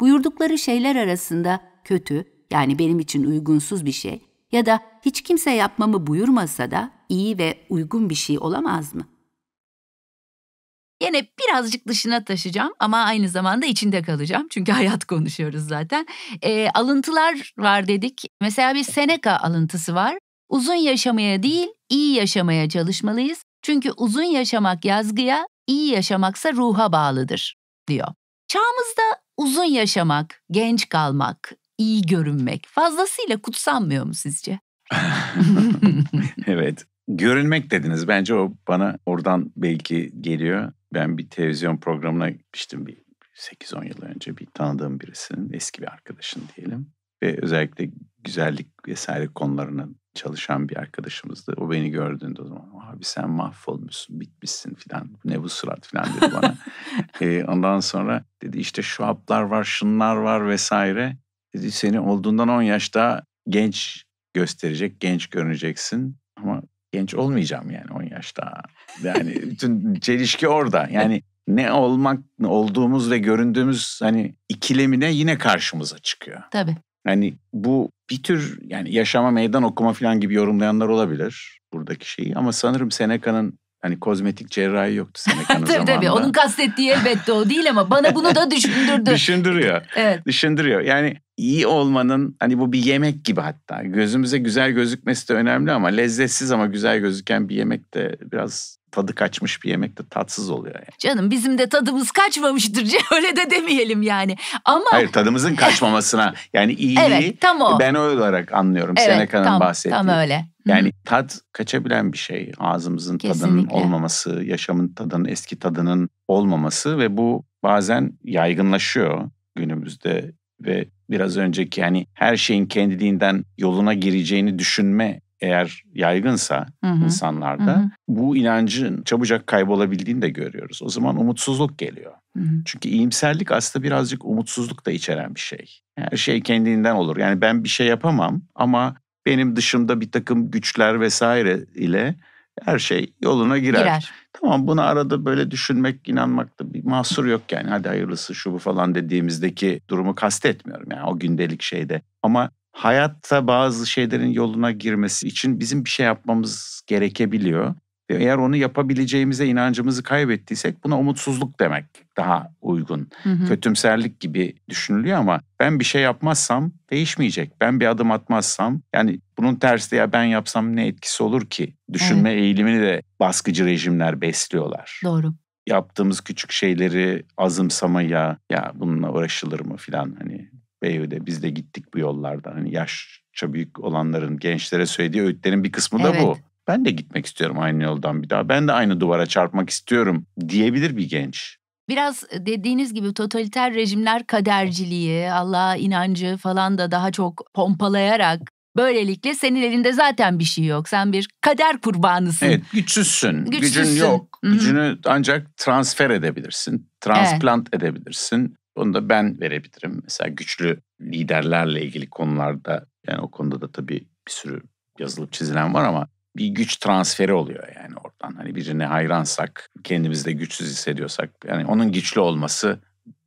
Buyurdukları şeyler arasında kötü, yani benim için uygunsuz bir şey ya da hiç kimse yapmamı buyurmasa da iyi ve uygun bir şey olamaz mı? Yine birazcık dışına taşıyacağım ama aynı zamanda içinde kalacağım. Çünkü (laughs) hayat konuşuyoruz zaten. E, alıntılar var dedik. Mesela bir Seneca alıntısı var. Uzun yaşamaya değil, iyi yaşamaya çalışmalıyız. Çünkü uzun yaşamak yazgıya, iyi yaşamaksa ruha bağlıdır, diyor. Çağımızda uzun yaşamak, genç kalmak, iyi görünmek fazlasıyla kutsanmıyor mu sizce? (laughs) evet. Görünmek dediniz. Bence o bana oradan belki geliyor. Ben bir televizyon programına gitmiştim bir 8-10 yıl önce bir tanıdığım birisinin eski bir arkadaşın diyelim. Ve özellikle güzellik vesaire konularına çalışan bir arkadaşımızdı. O beni gördüğünde o zaman abi sen mahvolmuşsun, bitmişsin filan. Ne bu surat filan dedi bana. (laughs) e, ondan sonra dedi işte şu haplar var, şunlar var vesaire. Dedi seni olduğundan 10 yaş daha genç gösterecek, genç görüneceksin. Ama genç olmayacağım yani 10 yaş daha. Yani (laughs) bütün çelişki orada. Yani ne olmak olduğumuz ve göründüğümüz hani ikilemine yine karşımıza çıkıyor. Tabii. Hani bu bir tür yani yaşama meydan okuma falan gibi yorumlayanlar olabilir buradaki şeyi ama sanırım Seneca'nın hani kozmetik cerrahi yoktu Seneca'nın (laughs) tabii zamanında. tabii onun kastettiği elbette o değil ama bana bunu da düşündürdü. (laughs) Düşündürüyor. evet. Düşündürüyor. Yani iyi olmanın hani bu bir yemek gibi hatta. Gözümüze güzel gözükmesi de önemli ama lezzetsiz ama güzel gözüken bir yemek de biraz tadı kaçmış bir yemek de tatsız oluyor yani. Canım bizim de tadımız kaçmamıştır (laughs) öyle de demeyelim yani. Ama Hayır tadımızın kaçmamasına (laughs) yani iyiliği evet, tam o. ben öyle olarak anlıyorum evet, Seneca'nın tam, bahsettiği. Tam öyle. Yani tat kaçabilen bir şey. Ağzımızın tadının Kesinlikle. olmaması, yaşamın tadının, eski tadının olmaması ve bu bazen yaygınlaşıyor günümüzde ve biraz önceki yani her şeyin kendiliğinden yoluna gireceğini düşünme eğer yaygınsa Hı hı. insanlarda Hı hı. bu inancın çabucak kaybolabildiğini de görüyoruz. O zaman umutsuzluk geliyor. Hı hı. Çünkü iyimserlik aslında birazcık umutsuzluk da içeren bir şey. Her şey kendiliğinden olur. Yani ben bir şey yapamam ama benim dışımda bir takım güçler vesaire ile her şey yoluna girer. Girer. Tamam bunu arada böyle düşünmek, inanmakta bir mahsur yok yani. Hadi hayırlısı şu bu falan dediğimizdeki durumu kastetmiyorum yani o gündelik şeyde. Ama hayatta bazı şeylerin yoluna girmesi için bizim bir şey yapmamız gerekebiliyor. Ve eğer onu yapabileceğimize inancımızı kaybettiysek buna umutsuzluk demek daha uygun. Hı hı. Kötümserlik gibi düşünülüyor ama ben bir şey yapmazsam değişmeyecek. Ben bir adım atmazsam yani bunun tersi ya ben yapsam ne etkisi olur ki? Düşünme eğilimini de baskıcı rejimler besliyorlar. Doğru. Yaptığımız küçük şeyleri azımsamaya ya bununla uğraşılır mı filan hani Beyoğlu'da biz de gittik bu yollarda. Hani yaşça büyük olanların gençlere söylediği öğütlerin bir kısmı da bu. Evet. Ben de gitmek istiyorum aynı yoldan bir daha. Ben de aynı duvara çarpmak istiyorum diyebilir bir genç. Biraz dediğiniz gibi totaliter rejimler kaderciliği, Allah'a inancı falan da daha çok pompalayarak böylelikle senin elinde zaten bir şey yok. Sen bir kader kurbanısın. Evet güçsüzsün. Güçsüzsün. Gücün yok. Hı hı. Gücünü ancak transfer edebilirsin. Transplant edebilirsin. Onu da ben verebilirim. Mesela güçlü liderlerle ilgili konularda yani o konuda da tabii bir sürü yazılıp çizilen var ama bir güç transferi oluyor yani oradan. Hani birine hayransak, kendimizi de güçsüz hissediyorsak yani onun güçlü olması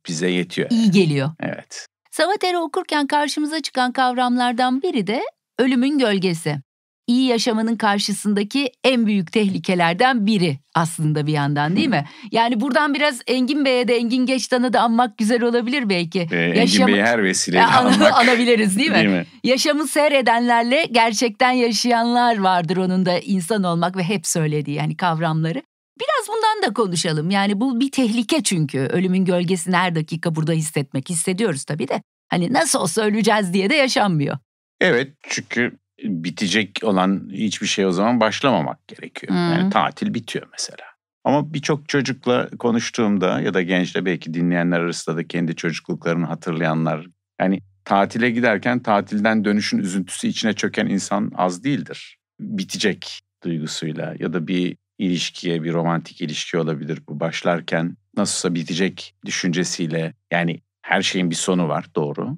bize yetiyor. İyi geliyor. Evet. Savater'i okurken karşımıza çıkan kavramlardan biri de ölümün gölgesi. İyi yaşamanın karşısındaki en büyük tehlikelerden biri aslında bir yandan değil mi? Yani buradan biraz Engin Bey'e de Engin Geçtan'ı da anmak güzel olabilir belki. Ee, Engin Yaşamı- Bey'i her vesileyle anmak. (laughs) alabiliriz değil mi? Değil mi? Yaşamı seyredenlerle gerçekten yaşayanlar vardır onun da insan olmak ve hep söylediği yani kavramları. Biraz bundan da konuşalım. Yani bu bir tehlike çünkü. Ölümün gölgesini her dakika burada hissetmek hissediyoruz tabii de. Hani nasıl olsa öleceğiz diye de yaşanmıyor. Evet çünkü bitecek olan hiçbir şey o zaman başlamamak gerekiyor. Hı. Yani tatil bitiyor mesela. Ama birçok çocukla konuştuğumda ya da gençle belki dinleyenler arasında da kendi çocukluklarını hatırlayanlar. Yani tatile giderken tatilden dönüşün üzüntüsü içine çöken insan az değildir. Bitecek duygusuyla ya da bir ilişkiye, bir romantik ilişki olabilir bu başlarken nasılsa bitecek düşüncesiyle yani her şeyin bir sonu var doğru.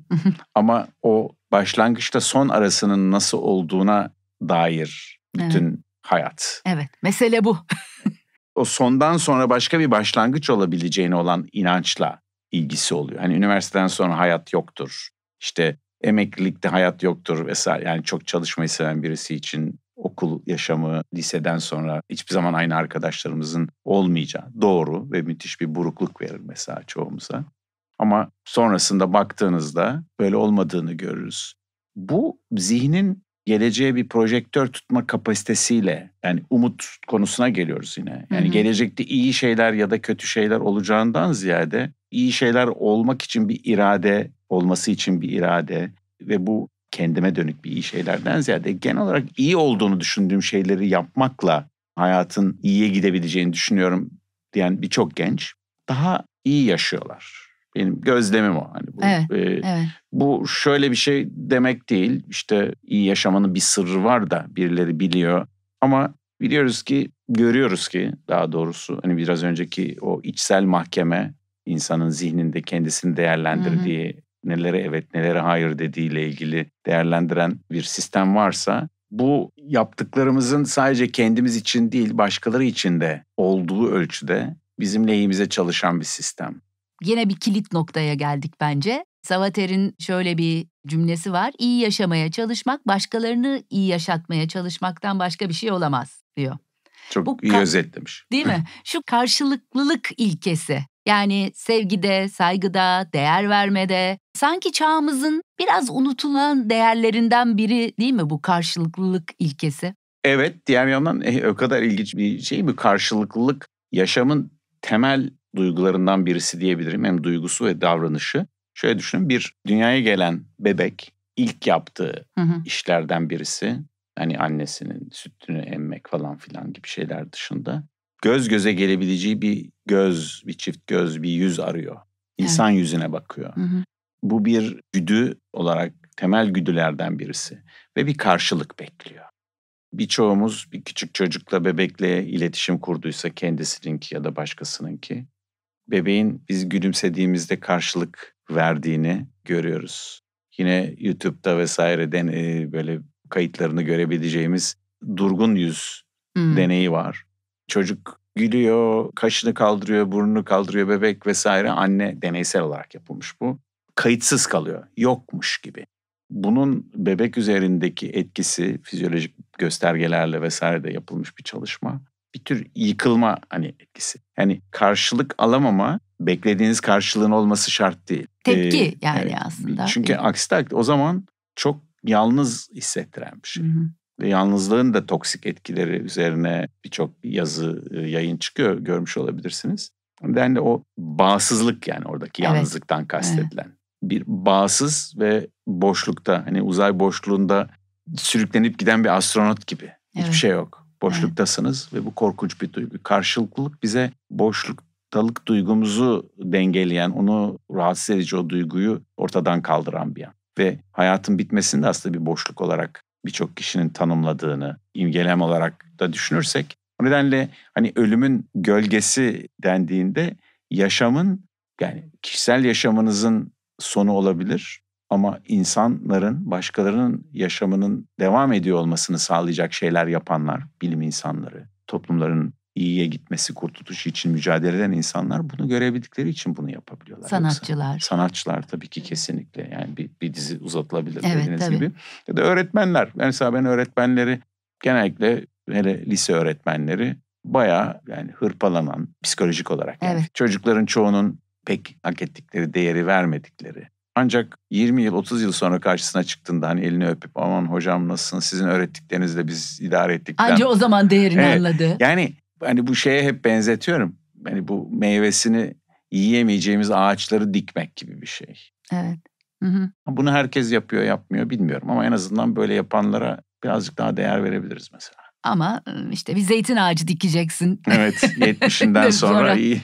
Ama o başlangıçta son arasının nasıl olduğuna dair bütün hayat. Evet mesele bu. O sondan sonra başka bir başlangıç olabileceğine olan inançla ilgisi oluyor. Hani üniversiteden sonra hayat yoktur. İşte emeklilikte hayat yoktur vesaire. Yani çok çalışmayı seven birisi için okul yaşamı liseden sonra hiçbir zaman aynı arkadaşlarımızın olmayacağı doğru ve müthiş bir burukluk verir mesela çoğumuza. Ama sonrasında baktığınızda böyle olmadığını görürüz. Bu zihnin geleceğe bir projektör tutma kapasitesiyle yani umut konusuna geliyoruz yine. Yani Hı hı. gelecekte iyi şeyler ya da kötü şeyler olacağından ziyade iyi şeyler olmak için bir irade, olması için bir irade ve bu kendime dönük bir iyi şeylerden ziyade genel olarak iyi olduğunu düşündüğüm şeyleri yapmakla hayatın iyiye gidebileceğini düşünüyorum diyen birçok genç daha iyi yaşıyorlar. Benim gözlemim o. Hani bu, Evet, e, Evet. bu şöyle bir şey demek değil. İşte iyi yaşamanın bir sırrı var da birileri biliyor. Ama biliyoruz ki, görüyoruz ki daha doğrusu hani biraz önceki o içsel mahkeme insanın zihninde kendisini değerlendirdiği, nelere evet nelere hayır dediğiyle ilgili değerlendiren bir sistem varsa bu yaptıklarımızın sadece kendimiz için değil başkaları için de olduğu ölçüde bizim lehimize çalışan bir sistem. Yine bir kilit noktaya geldik bence. Savater'in şöyle bir cümlesi var. İyi yaşamaya çalışmak başkalarını iyi yaşatmaya çalışmaktan başka bir şey olamaz diyor. Çok Bu iyi ka- özetlemiş. Değil mi? (laughs) Şu karşılıklılık ilkesi. Yani sevgide, saygıda, değer vermede sanki çağımızın biraz unutulan değerlerinden biri değil mi bu karşılıklılık ilkesi? Evet diğer yandan e, o kadar ilginç bir şey mi karşılıklılık yaşamın temel duygularından birisi diyebilirim. Hem duygusu ve davranışı. Şöyle düşünün bir dünyaya gelen bebek ilk yaptığı Hı hı. işlerden birisi hani annesinin sütünü emmek falan filan gibi şeyler dışında göz göze gelebileceği bir göz, bir çift göz, bir yüz arıyor. İnsan yüzüne bakıyor. Hı hı. Bu bir güdü olarak temel güdülerden birisi ve bir karşılık bekliyor. Birçoğumuz bir küçük çocukla bebekle iletişim kurduysa kendisininki ya da başkasınınki bebeğin biz gülümsediğimizde karşılık verdiğini görüyoruz. Yine YouTube'da vesaireden e, böyle kayıtlarını görebileceğimiz durgun yüz Hı. deneyi var. Çocuk gülüyor, kaşını kaldırıyor, burnunu kaldırıyor bebek vesaire. Anne deneysel olarak yapılmış bu. Kayıtsız kalıyor, yokmuş gibi. Bunun bebek üzerindeki etkisi fizyolojik göstergelerle vesaire de yapılmış bir çalışma. Bir tür yıkılma hani etkisi. Yani karşılık alamama beklediğiniz karşılığın olması şart değil. Tepki Ee, yani evet. aslında. Çünkü Değil aksi takdirde o zaman çok yalnız hissettiren bir şey Hı hı. ve yalnızlığın da toksik etkileri üzerine birçok yazı, e, yayın çıkıyor görmüş olabilirsiniz. O nedenle o bağımsızlık yani oradaki Evet. yalnızlıktan kastedilen. Bir bağımsız ve boşlukta hani uzay boşluğunda sürüklenip giden bir astronot gibi. Hiçbir Evet. şey yok. Boşluktasınız ve bu korkunç bir duygu. Karşılıklılık bize boşlukta noktalık duygumuzu dengeleyen, onu rahatsız edici o duyguyu ortadan kaldıran bir an. Ve hayatın bitmesinde aslında bir boşluk olarak birçok kişinin tanımladığını imgelem olarak da düşünürsek o nedenle hani ölümün gölgesi dendiğinde yaşamın yani kişisel yaşamınızın sonu olabilir ama insanların, başkalarının yaşamının devam ediyor olmasını sağlayacak şeyler yapanlar, bilim insanları, toplumların iyiye gitmesi, kurtuluş için mücadele eden insanlar bunu görebildikleri için bunu yapabiliyorlar. Sanatçılar. Yoksa, sanatçılar tabii ki kesinlikle. Yani bir, bir dizi uzatılabilir evet, dediğiniz tabii. gibi. Ya da öğretmenler. Mesela ben öğretmenleri genellikle hele lise öğretmenleri bayağı yani hırpalanan psikolojik olarak. Yani Evet. Çocukların çoğunun pek hak ettikleri değeri vermedikleri. Ancak 20 yıl 30 yıl sonra karşısına çıktığında hani elini öpüp aman hocam nasılsınız sizin öğrettiklerinizle biz idare ettik. Anca o zaman değerini Evet. anladı. Yani hani bu şeye hep benzetiyorum. Hani bu meyvesini yiyemeyeceğimiz ağaçları dikmek gibi bir şey. Evet. Hı hı. Bunu herkes yapıyor yapmıyor bilmiyorum ama en azından böyle yapanlara birazcık daha değer verebiliriz mesela. Ama ıı, işte bir zeytin ağacı dikeceksin. Evet (laughs) 70'inden sonra Sonra. iyi.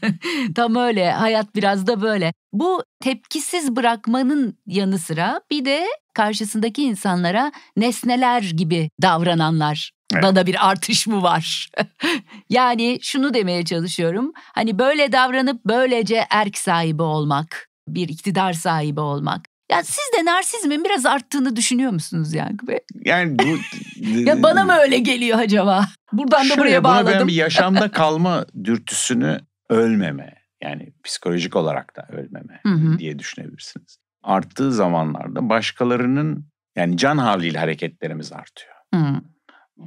(laughs) Tam öyle. Hayat biraz da böyle. Bu tepkisiz bırakmanın yanı sıra bir de karşısındaki insanlara nesneler gibi davrananlar Evet. da da bir artış mı var? (laughs) yani şunu demeye çalışıyorum. Hani böyle davranıp böylece erk sahibi olmak, bir iktidar sahibi olmak. Ya siz de narsizmin biraz arttığını düşünüyor musunuz Yankı Bey? Yani bu (laughs) Ya bana mı öyle geliyor acaba? Buradan da buraya buna ben bağladım. bir yaşamda kalma dürtüsünü ölmeme yani psikolojik olarak da ölmeme Hı hı. diye düşünebilirsiniz. Arttığı zamanlarda başkalarının yani can havliyle hareketlerimiz artıyor. Hı.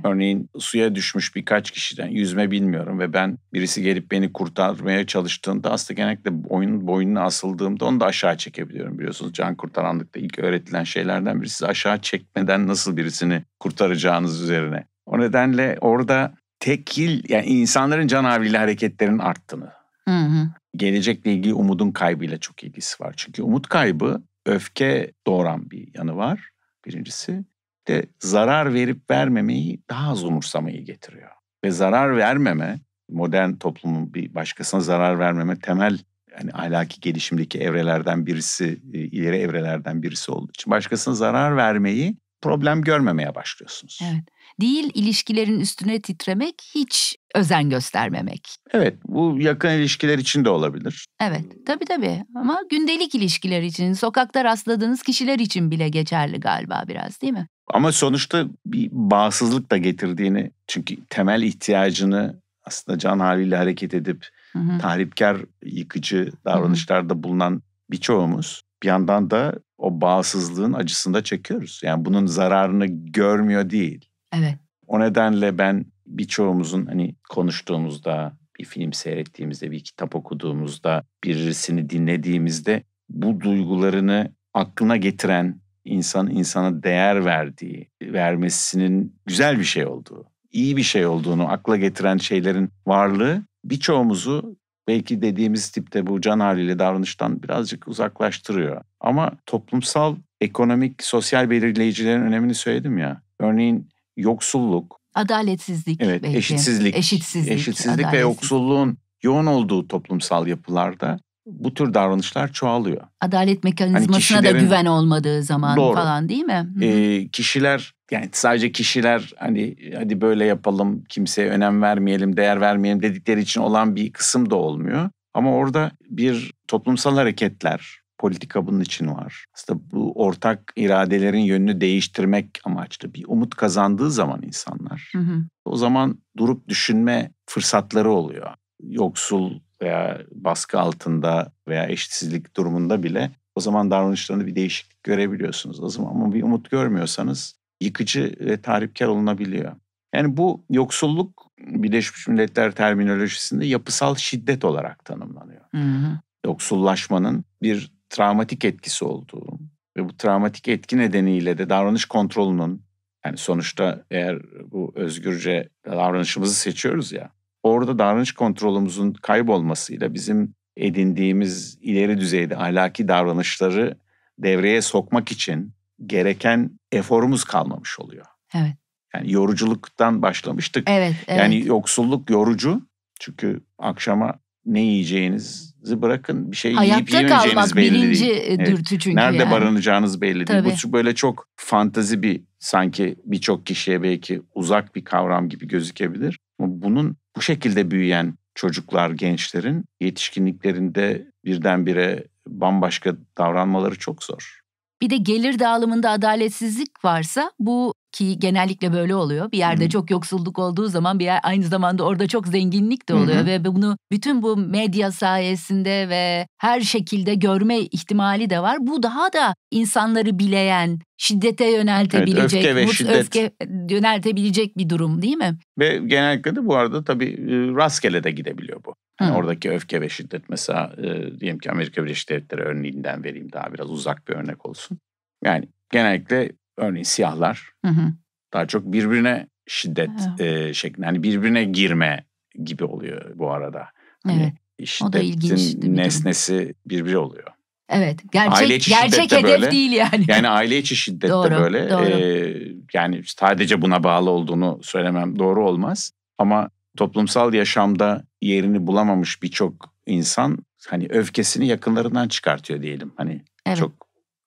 Örneğin suya düşmüş birkaç kişiden yüzme bilmiyorum ve ben birisi gelip beni kurtarmaya çalıştığında aslında genellikle oyun boynuna asıldığımda onu da aşağı çekebiliyorum biliyorsunuz. Can kurtaranlıkta ilk öğretilen şeylerden birisi aşağı çekmeden nasıl birisini kurtaracağınız üzerine. O nedenle orada tekil yani insanların can havliyle hareketlerinin arttığını, Hı hı. gelecekle ilgili umudun kaybıyla çok ilgisi var. Çünkü umut kaybı öfke doğuran bir yanı var birincisi. De zarar verip vermemeyi daha az umursamayı getiriyor. Ve zarar vermeme modern toplumun bir başkasına zarar vermeme temel yani ahlaki gelişimdeki evrelerden birisi, e, ileri evrelerden birisi olduğu için başkasına zarar vermeyi problem görmemeye başlıyorsunuz. Evet. Değil ilişkilerin üstüne titremek, hiç özen göstermemek. Evet, bu yakın ilişkiler için de olabilir. Evet, tabii tabii. Ama gündelik ilişkiler için, sokakta rastladığınız kişiler için bile geçerli galiba biraz değil mi? Ama sonuçta bir bağımsızlık da getirdiğini çünkü temel ihtiyacını aslında can haliyle hareket edip Hı hı. tahripkar, yıkıcı davranışlarda bulunan birçoğumuz bir yandan da o bağımsızlığın acısını da çekiyoruz. Yani bunun zararını görmüyor değil. Evet. O nedenle ben birçoğumuzun hani konuştuğumuzda, bir film seyrettiğimizde, bir kitap okuduğumuzda, birisini dinlediğimizde bu duygularını aklına getiren insan insana değer verdiği, vermesinin güzel bir şey olduğu, iyi bir şey olduğunu akla getiren şeylerin varlığı birçoğumuzu belki dediğimiz tipte bu can haliyle davranıştan birazcık uzaklaştırıyor. Ama toplumsal, ekonomik, sosyal belirleyicilerin önemini söyledim ya. Örneğin yoksulluk, Adaletsizlik evet belki. eşitsizlik, Eşitsizlik, eşitsizlik ve yoksulluğun yoğun olduğu toplumsal yapılarda bu tür davranışlar çoğalıyor. Adalet mekanizmasına da kişilerin- güven olmadığı zaman Doğru. falan değil mi? Hı hı. Ee, kişiler yani sadece kişiler hani hadi böyle yapalım kimseye önem vermeyelim değer vermeyelim dedikleri için olan bir kısım da olmuyor. Ama orada bir toplumsal hareketler politika bunun için var. Aslında bu ortak iradelerin yönünü değiştirmek amaçlı bir umut kazandığı zaman insanlar Hı hı. o zaman durup düşünme fırsatları oluyor. Yoksul veya baskı altında veya eşitsizlik durumunda bile o zaman davranışlarında bir değişiklik görebiliyorsunuz. O zaman ama bir umut görmüyorsanız yıkıcı ve tahripkar olunabiliyor. Yani bu yoksulluk Birleşmiş Milletler terminolojisinde yapısal şiddet olarak tanımlanıyor. Hı hı. Yoksullaşmanın bir travmatik etkisi olduğu ve bu travmatik etki nedeniyle de davranış kontrolünün yani sonuçta eğer bu özgürce davranışımızı seçiyoruz ya orada davranış kontrolümüzün kaybolmasıyla bizim edindiğimiz ileri düzeyde ahlaki davranışları devreye sokmak için gereken eforumuz kalmamış oluyor. Evet. Yani yoruculuktan başlamıştık. Evet, evet. Yani yoksulluk yorucu çünkü akşama ne yiyeceğinizi bırakın bir şey Hayatta yiyip yemeyeceğiniz belli birinci değil. Dürtü çünkü Nerede yani. barınacağınız belli değil. Tabii. Bu böyle çok fantazi bir sanki birçok kişiye belki uzak bir kavram gibi gözükebilir. Ama bunun bu şekilde büyüyen çocuklar, gençlerin yetişkinliklerinde birdenbire bambaşka davranmaları çok zor. Bir de gelir dağılımında adaletsizlik varsa bu ki genellikle böyle oluyor. Bir yerde Hı hı. çok yoksulluk olduğu zaman bir yer aynı zamanda orada çok zenginlik de oluyor hı. ve bunu bütün bu medya sayesinde ve her şekilde görme ihtimali de var. Bu daha da insanları bileyen, şiddete yöneltebilecek, öfke ve şiddet. öfke yöneltebilecek bir durum değil mi? Ve genellikle de bu arada tabii rastgele de gidebiliyor bu. Yani oradaki öfke ve şiddet mesela e, diyelim ki Amerika Birleşik Devletleri örneğinden vereyim daha biraz uzak bir örnek olsun. Yani genellikle örneğin siyahlar Hı hı. daha çok birbirine şiddet e, şeklinde hani birbirine girme gibi oluyor bu arada. Hani Evet. Şiddetin durum. nesnesi birbiri oluyor. Evet. Gerçek Aile içi gerçek hedef böyle. değil yani. Yani aile içi şiddet Doğru, de böyle. doğru. Ee, yani sadece buna bağlı olduğunu söylemem doğru olmaz. Ama toplumsal yaşamda yerini bulamamış birçok insan hani öfkesini yakınlarından çıkartıyor diyelim. Hani Evet. çok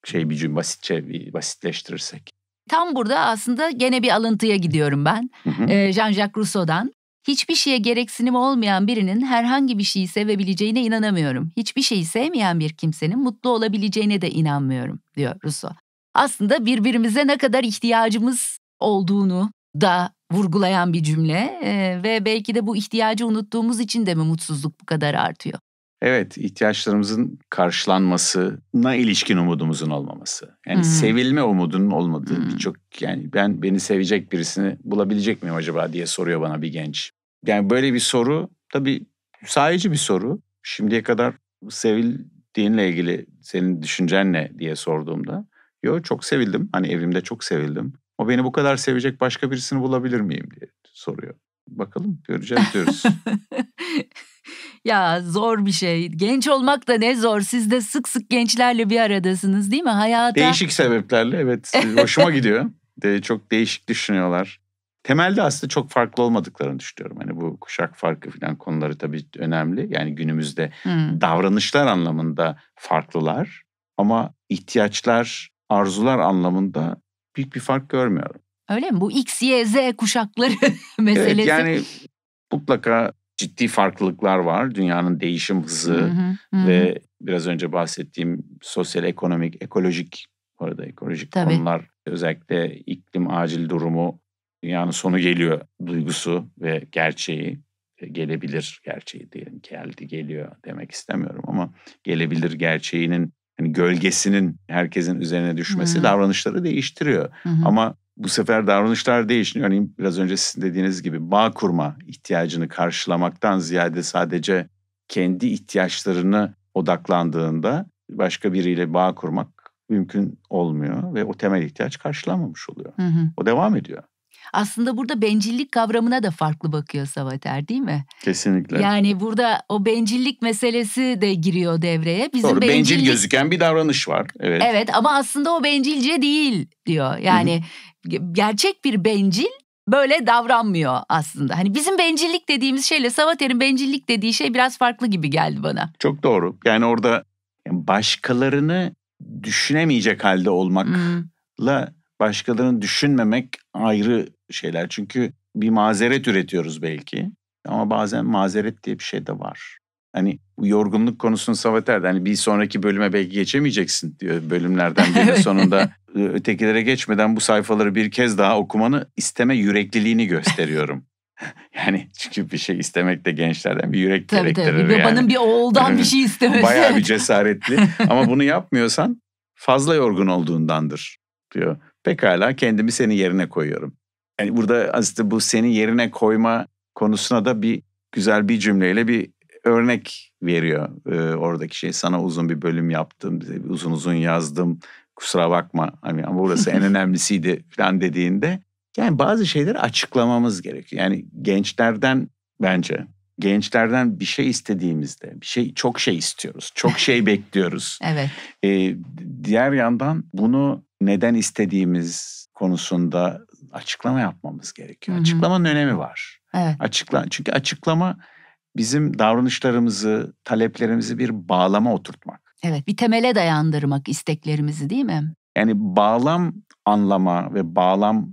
şey bir cümle basitçe bir basitleştirirsek. Tam burada aslında gene bir alıntıya gidiyorum ben. Hı hı. Ee, Jean-Jacques Rousseau'dan. Hiçbir şeye gereksinim olmayan birinin herhangi bir şeyi sevebileceğine inanamıyorum. Hiçbir şeyi sevmeyen bir kimsenin mutlu olabileceğine de inanmıyorum diyor Rousseau. Aslında birbirimize ne kadar ihtiyacımız olduğunu da vurgulayan bir cümle Ee, ve belki de bu ihtiyacı unuttuğumuz için de mi mutsuzluk bu kadar artıyor? Evet, ihtiyaçlarımızın karşılanmasına ilişkin umudumuzun olmaması. Yani Hı. sevilme umudunun olmadığı Hı. birçok yani ben beni sevecek birisini bulabilecek miyim acaba diye soruyor bana bir genç. Yani böyle bir soru tabii sahici bir soru. Şimdiye kadar sevildiğinle ilgili senin düşüncen ne diye sorduğumda yo çok sevildim. Hani evimde çok sevildim. O beni bu kadar sevecek başka birisini bulabilir miyim diye soruyor. Bakalım göreceğiz diyoruz. (laughs) ya zor bir şey. Genç olmak da ne zor. Siz de sık sık gençlerle bir aradasınız değil mi? Hayata Değişik sebeplerle evet (laughs) hoşuma gidiyor. De, çok değişik düşünüyorlar. Temelde aslında çok farklı olmadıklarını düşünüyorum. Hani bu kuşak farkı falan konuları tabii önemli. Yani günümüzde Hı. davranışlar anlamında farklılar. Ama ihtiyaçlar, arzular anlamında büyük bir fark görmüyorum. Öyle mi? Bu X, Y, Z kuşakları (laughs) meselesi. Evet yani mutlaka ciddi farklılıklar var. Dünyanın değişim hızı Hı hı, hı. ve biraz önce bahsettiğim sosyal, ekonomik, ekolojik bu arada ekolojik Tabii. konular özellikle iklim acil durumu dünyanın sonu geliyor duygusu ve gerçeği e, gelebilir gerçeği diyelim geldi geliyor demek istemiyorum ama gelebilir gerçeğinin hani gölgesinin herkesin üzerine düşmesi Hı. davranışları değiştiriyor. Hı. Ama bu sefer davranışlar değişiyor. Örneğin biraz önce sizin dediğiniz gibi bağ kurma ihtiyacını karşılamaktan ziyade sadece kendi ihtiyaçlarını odaklandığında başka biriyle bağ kurmak mümkün olmuyor ve o temel ihtiyaç karşılanmamış oluyor. Hı hı. O devam ediyor. Aslında burada bencillik kavramına da farklı bakıyor Savater değil mi? Kesinlikle. Yani burada o bencillik meselesi de giriyor devreye. Bizim Doğru. Bencil bencillik- gözüken bir davranış var. Evet. Evet ama aslında o bencilce değil diyor. Yani ge- gerçek bir bencil böyle davranmıyor aslında. Hani bizim bencillik dediğimiz şeyle Savater'in bencillik dediği şey biraz farklı gibi geldi bana. Çok doğru. Yani orada başkalarını düşünemeyecek halde olmakla Hmm. Başkalarını düşünmemek ayrı şeyler. Çünkü bir mazeret üretiyoruz belki. Ama bazen mazeret diye bir şey de var. Hani yorgunluk konusunu Savater de hani bir sonraki bölüme belki geçemeyeceksin diyor bölümlerden birinin sonunda. (laughs) Ötekilere geçmeden bu sayfaları bir kez daha okumanı isteme yürekliliğini gösteriyorum. (laughs) yani çünkü bir şey istemek de gençlerden bir yürek Tabii gerektirir tabii. Bir yani. babanın bir oğuldan bir (laughs) şey istemesi. Bayağı bir cesaretli. Ama bunu yapmıyorsan fazla yorgun olduğundandır diyor. Pekala kendimi senin yerine koyuyorum. Yani burada aslında bu senin yerine koyma konusuna da bir güzel bir cümleyle bir örnek veriyor ee, oradaki şey. Sana uzun bir bölüm yaptım, uzun uzun yazdım. Kusura bakma hani ama burası en (laughs) önemlisiydi falan dediğinde yani bazı şeyleri açıklamamız gerekiyor. Yani gençlerden bence gençlerden bir şey istediğimizde bir şey çok şey istiyoruz. Çok şey (laughs) bekliyoruz. Evet. Ee, diğer yandan bunu neden istediğimiz konusunda açıklama yapmamız gerekiyor. Hı hı. Açıklamanın önemi var. Evet. Açıkla çünkü açıklama bizim davranışlarımızı, taleplerimizi bir bağlama oturtmak. Evet, bir temele dayandırmak isteklerimizi değil mi? Yani bağlam anlama ve bağlam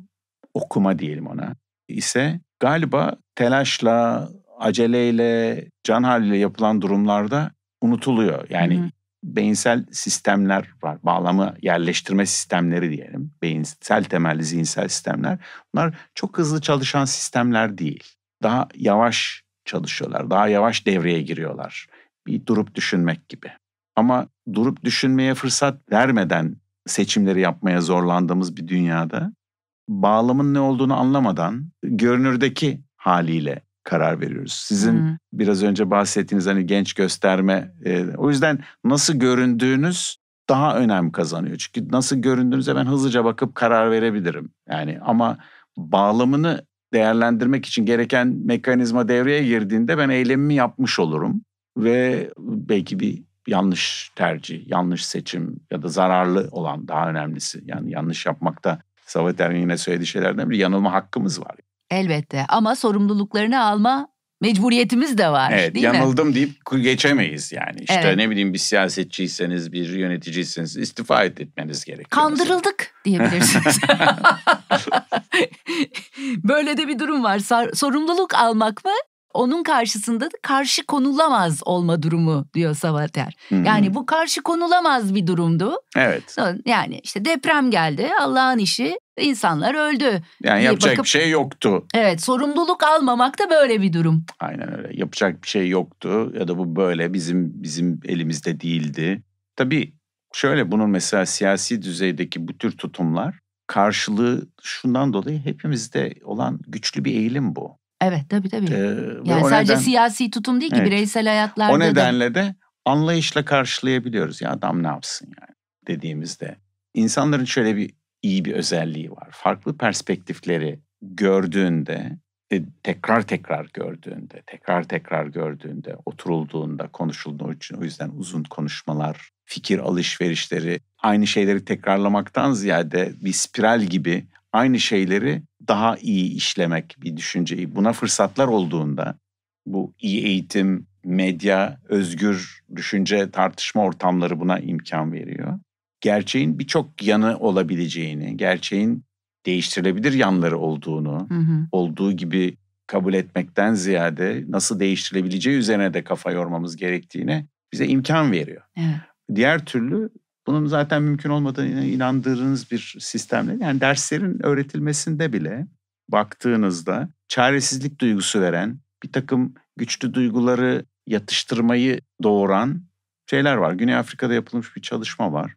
okuma diyelim ona ise galiba telaşla, aceleyle, can haliyle yapılan durumlarda unutuluyor. Yani hı hı. Beyinsel sistemler var. Bağlamı yerleştirme sistemleri diyelim. Beyinsel temelli zihinsel sistemler. Bunlar çok hızlı çalışan sistemler değil. Daha yavaş çalışıyorlar. Daha yavaş devreye giriyorlar. Bir durup düşünmek gibi. Ama durup düşünmeye fırsat vermeden seçimleri yapmaya zorlandığımız bir dünyada bağlamın ne olduğunu anlamadan görünürdeki haliyle karar veriyoruz. Sizin hmm. biraz önce bahsettiğiniz hani genç gösterme e, o yüzden nasıl göründüğünüz daha önem kazanıyor. Çünkü nasıl göründüğünüze ben hızlıca bakıp karar verebilirim. Yani ama bağlamını değerlendirmek için gereken mekanizma devreye girdiğinde ben eylemimi yapmış olurum ve belki bir yanlış tercih, yanlış seçim ya da zararlı olan daha önemlisi. Yani yanlış yapmakta Savater'in yine söylediği şeylerden biri yanılma hakkımız var. Elbette ama sorumluluklarını alma mecburiyetimiz de var evet, değil yanıldım mi? deyip geçemeyiz yani. İşte evet. ne bileyim bir siyasetçiyseniz, bir yöneticiyseniz istifa etmeniz gerekiyor. Kandırıldık diyebilirsiniz. (laughs) (laughs) Böyle de bir durum var. Sorumluluk almak mı? Onun karşısında da karşı konulamaz olma durumu diyor Savater. Hmm. Yani bu karşı konulamaz bir durumdu. Evet. Yani işte deprem geldi Allah'ın işi insanlar öldü. Yani yapacak bakıp, bir şey yoktu. Evet sorumluluk almamak da böyle bir durum. Aynen öyle yapacak bir şey yoktu ya da bu böyle bizim bizim elimizde değildi. Tabii şöyle bunun mesela siyasi düzeydeki bu tür tutumlar karşılığı şundan dolayı hepimizde olan güçlü bir eğilim bu. Evet tabii tabii. Ee, yani sadece neden, siyasi tutum değil ki evet, bireysel hayatlarda O nedenle da. de anlayışla karşılayabiliyoruz. Ya adam ne yapsın yani dediğimizde. İnsanların şöyle bir iyi bir özelliği var. Farklı perspektifleri gördüğünde, e, tekrar tekrar gördüğünde, tekrar tekrar gördüğünde, oturulduğunda, konuşulduğu için o yüzden uzun konuşmalar, fikir alışverişleri, aynı şeyleri tekrarlamaktan ziyade bir spiral gibi aynı şeyleri daha iyi işlemek bir düşünceyi. Buna fırsatlar olduğunda bu iyi eğitim, medya, özgür düşünce, tartışma ortamları buna imkan veriyor. Gerçeğin birçok yanı olabileceğini, gerçeğin değiştirilebilir yanları olduğunu, hı hı. olduğu gibi kabul etmekten ziyade nasıl değiştirilebileceği üzerine de kafa yormamız gerektiğine bize imkan veriyor. Evet. Diğer türlü bunun zaten mümkün olmadığına inandığınız bir sistemle yani derslerin öğretilmesinde bile baktığınızda çaresizlik duygusu veren bir takım güçlü duyguları yatıştırmayı doğuran şeyler var. Güney Afrika'da yapılmış bir çalışma var.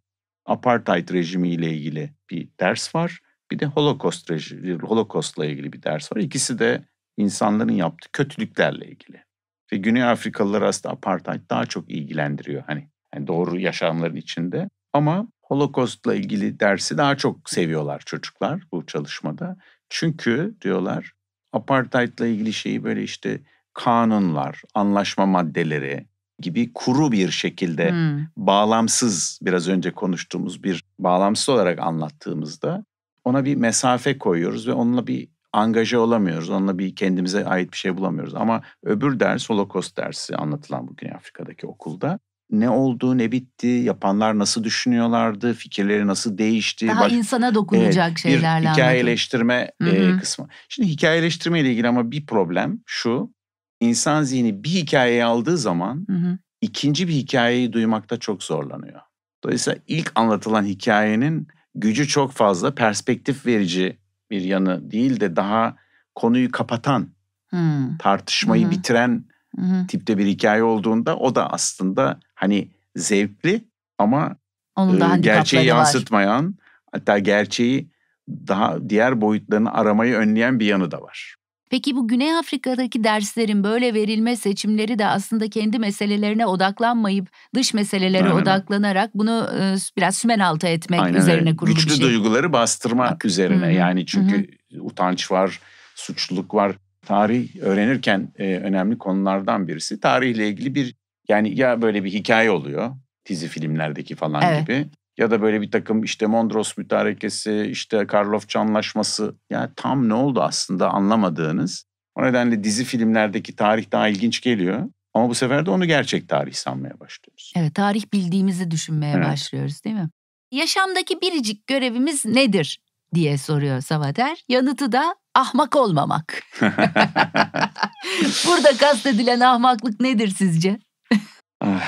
Apartheid rejimi ile ilgili bir ders var. Bir de Holocaust rejimi, Holocaust'la ilgili bir ders var. İkisi de insanların yaptığı kötülüklerle ilgili. Ve Güney Afrikalılar aslında apartheid daha çok ilgilendiriyor. Hani yani doğru yaşamların içinde. Ama Holocaust'la ilgili dersi daha çok seviyorlar çocuklar bu çalışmada. Çünkü diyorlar apartheid'la ilgili şeyi böyle işte kanunlar, anlaşma maddeleri gibi kuru bir şekilde hmm. bağlamsız biraz önce konuştuğumuz bir bağlamsız olarak anlattığımızda ona bir mesafe koyuyoruz ve onunla bir angaje olamıyoruz. Onunla bir kendimize ait bir şey bulamıyoruz. Ama öbür ders Holocaust dersi anlatılan bugün Afrika'daki okulda ne oldu, ne bitti, yapanlar nasıl düşünüyorlardı, fikirleri nasıl değişti. Daha Baş... insana dokunacak evet, şeylerle Bir hikayeleştirme e, kısmı. Şimdi hikayeleştirme ile ilgili ama bir problem şu. İnsan zihni bir hikayeyi aldığı zaman Hı-hı. ikinci bir hikayeyi duymakta çok zorlanıyor. Dolayısıyla ilk anlatılan hikayenin gücü çok fazla perspektif verici bir yanı değil de daha konuyu kapatan, hmm. tartışmayı hmm. bitiren Hı-hı. tipte bir hikaye olduğunda o da aslında hani zevkli ama Onun da e, gerçeği yansıtmayan var. hatta gerçeği daha diğer boyutlarını aramayı önleyen bir yanı da var. Peki bu Güney Afrika'daki derslerin böyle verilme seçimleri de aslında kendi meselelerine odaklanmayıp dış meselelere Aynen. odaklanarak bunu e, biraz sümen altı etmek Aynen üzerine kurulu Güçlü bir şey. Duyguları bastırma Bak. üzerine Hı-hı. yani çünkü Hı-hı. utanç var, suçluluk var tarih öğrenirken e, önemli konulardan birisi. Tarihle ilgili bir yani ya böyle bir hikaye oluyor dizi filmlerdeki falan evet. gibi ya da böyle bir takım işte Mondros mütarekesi, işte Karlofça anlaşması yani tam ne oldu aslında anlamadığınız O nedenle dizi filmlerdeki tarih daha ilginç geliyor. Ama bu sefer de onu gerçek tarih sanmaya başlıyoruz. Evet, tarih bildiğimizi düşünmeye evet. başlıyoruz değil mi? Yaşamdaki biricik görevimiz nedir diye soruyor Savater. Yanıtı da ahmak olmamak. (laughs) (laughs) Burada kastedilen ahmaklık nedir sizce? Ah.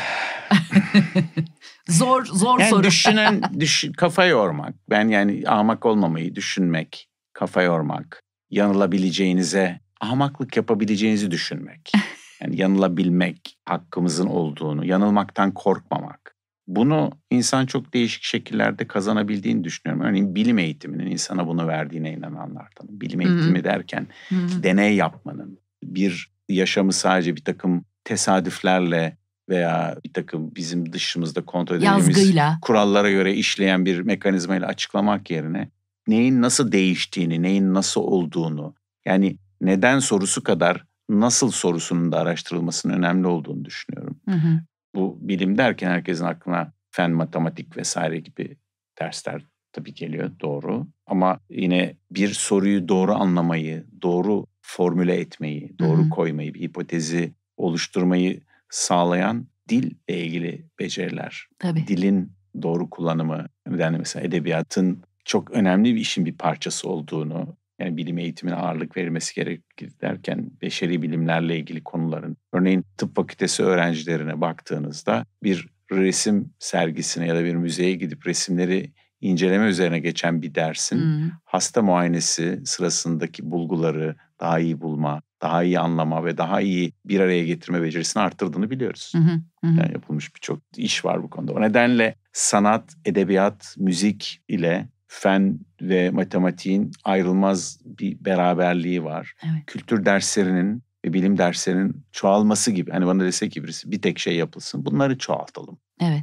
(laughs) zor zor yani soru. Düşünen, (laughs) düş, kafa yormak. Ben yani ahmak olmamayı düşünmek, kafa yormak, yanılabileceğinize, ahmaklık yapabileceğinizi düşünmek. (laughs) Yani yanılabilmek, hakkımızın olduğunu, yanılmaktan korkmamak. Bunu insan çok değişik şekillerde kazanabildiğini düşünüyorum. Örneğin bilim eğitiminin insana bunu verdiğine inananlardan. Bilim eğitimi Hı-hı. derken Hı-hı. deney yapmanın, bir yaşamı sadece bir takım tesadüflerle veya bir takım bizim dışımızda kontrol edildiğimiz kurallara göre işleyen bir mekanizmayla açıklamak yerine neyin nasıl değiştiğini, neyin nasıl olduğunu yani neden sorusu kadar nasıl sorusunun da araştırılmasının önemli olduğunu düşünüyorum. Hı hı. Bu bilim derken herkesin aklına fen, matematik vesaire gibi dersler tabii geliyor doğru. Ama yine bir soruyu doğru anlamayı, doğru formüle etmeyi, doğru hı hı. koymayı, bir hipotezi oluşturmayı sağlayan dille ilgili beceriler. Tabii. Dilin doğru kullanımı. Yani mesela edebiyatın çok önemli bir işin bir parçası olduğunu, yani bilim eğitimine ağırlık verilmesi gerekir derken beşeri bilimlerle ilgili konuların örneğin tıp fakültesi öğrencilerine baktığınızda bir resim sergisine ya da bir müzeye gidip resimleri inceleme üzerine geçen bir dersin hmm. hasta muayenesi sırasındaki bulguları daha iyi bulma, daha iyi anlama ve daha iyi bir araya getirme becerisini arttırdığını biliyoruz. Hı hı, Yani yapılmış birçok iş var bu konuda. O nedenle sanat, edebiyat, müzik ile fen ve matematiğin ayrılmaz bir beraberliği var. Evet. Kültür derslerinin ve bilim derslerinin çoğalması gibi. Hani bana dese ki birisi bir tek şey yapılsın. Bunları çoğaltalım. Evet.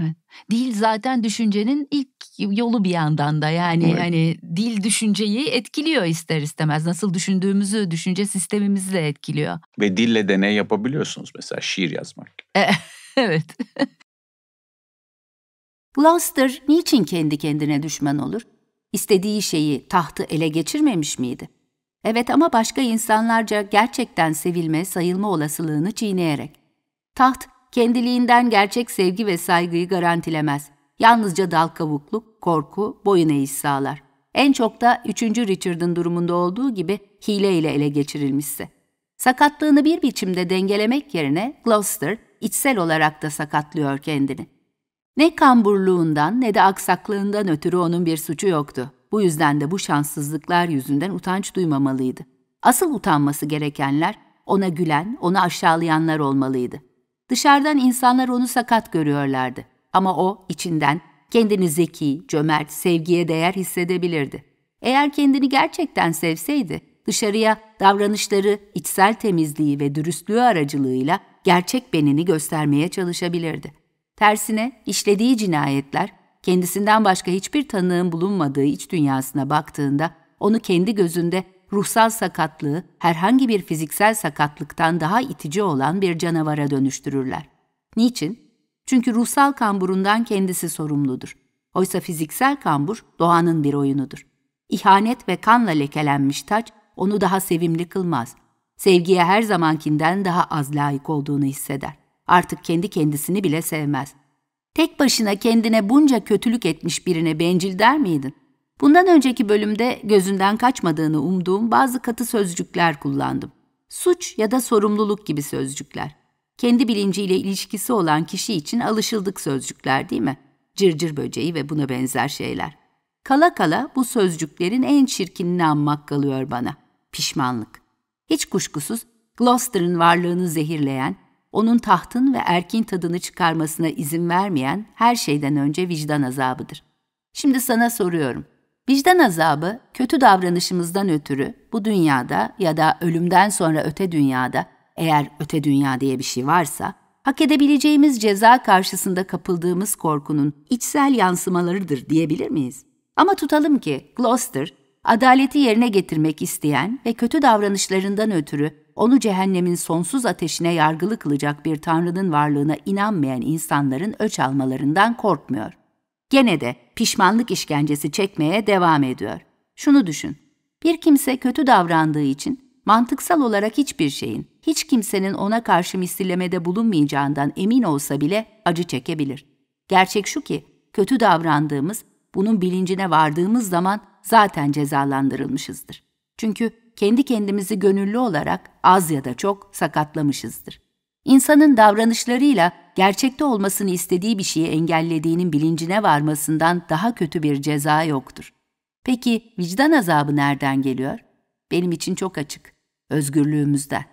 Evet. Dil zaten düşüncenin ilk yolu bir yandan da yani evet. hani dil düşünceyi etkiliyor ister istemez. Nasıl düşündüğümüzü düşünce sistemimizi de etkiliyor. Ve dille deney yapabiliyorsunuz mesela şiir yazmak. E, (laughs) evet. Gloucester niçin kendi kendine düşman olur? İstediği şeyi, tahtı ele geçirmemiş miydi? Evet ama başka insanlarca gerçekten sevilme, sayılma olasılığını çiğneyerek. Taht, kendiliğinden gerçek sevgi ve saygıyı garantilemez. Yalnızca dal kavukluk, korku, boyun eğiş sağlar. En çok da 3. Richard'ın durumunda olduğu gibi hileyle ele geçirilmişse. Sakatlığını bir biçimde dengelemek yerine Gloucester içsel olarak da sakatlıyor kendini. Ne kamburluğundan ne de aksaklığından ötürü onun bir suçu yoktu. Bu yüzden de bu şanssızlıklar yüzünden utanç duymamalıydı. Asıl utanması gerekenler ona gülen, onu aşağılayanlar olmalıydı. Dışarıdan insanlar onu sakat görüyorlardı ama o içinden kendini zeki, cömert, sevgiye değer hissedebilirdi. Eğer kendini gerçekten sevseydi, dışarıya davranışları, içsel temizliği ve dürüstlüğü aracılığıyla gerçek benini göstermeye çalışabilirdi. Tersine işlediği cinayetler, kendisinden başka hiçbir tanığın bulunmadığı iç dünyasına baktığında onu kendi gözünde ruhsal sakatlığı herhangi bir fiziksel sakatlıktan daha itici olan bir canavara dönüştürürler. Niçin? Çünkü ruhsal kamburundan kendisi sorumludur. Oysa fiziksel kambur doğanın bir oyunudur. İhanet ve kanla lekelenmiş taç onu daha sevimli kılmaz. Sevgiye her zamankinden daha az layık olduğunu hisseder artık kendi kendisini bile sevmez. Tek başına kendine bunca kötülük etmiş birine bencil der miydin? Bundan önceki bölümde gözünden kaçmadığını umduğum bazı katı sözcükler kullandım. Suç ya da sorumluluk gibi sözcükler. Kendi bilinciyle ilişkisi olan kişi için alışıldık sözcükler değil mi? Cırcır böceği ve buna benzer şeyler. Kala kala bu sözcüklerin en çirkinini anmak kalıyor bana. Pişmanlık. Hiç kuşkusuz Gloucester'ın varlığını zehirleyen, onun tahtın ve erkin tadını çıkarmasına izin vermeyen her şeyden önce vicdan azabıdır. Şimdi sana soruyorum. Vicdan azabı kötü davranışımızdan ötürü bu dünyada ya da ölümden sonra öte dünyada eğer öte dünya diye bir şey varsa hak edebileceğimiz ceza karşısında kapıldığımız korkunun içsel yansımalarıdır diyebilir miyiz? Ama tutalım ki Gloucester adaleti yerine getirmek isteyen ve kötü davranışlarından ötürü onu cehennemin sonsuz ateşine yargılı kılacak bir tanrının varlığına inanmayan insanların öç almalarından korkmuyor. Gene de pişmanlık işkencesi çekmeye devam ediyor. Şunu düşün. Bir kimse kötü davrandığı için mantıksal olarak hiçbir şeyin, hiç kimsenin ona karşı misillemede bulunmayacağından emin olsa bile acı çekebilir. Gerçek şu ki, kötü davrandığımız, bunun bilincine vardığımız zaman zaten cezalandırılmışızdır. Çünkü kendi kendimizi gönüllü olarak az ya da çok sakatlamışızdır. İnsanın davranışlarıyla gerçekte olmasını istediği bir şeyi engellediğinin bilincine varmasından daha kötü bir ceza yoktur. Peki vicdan azabı nereden geliyor? Benim için çok açık. Özgürlüğümüzden.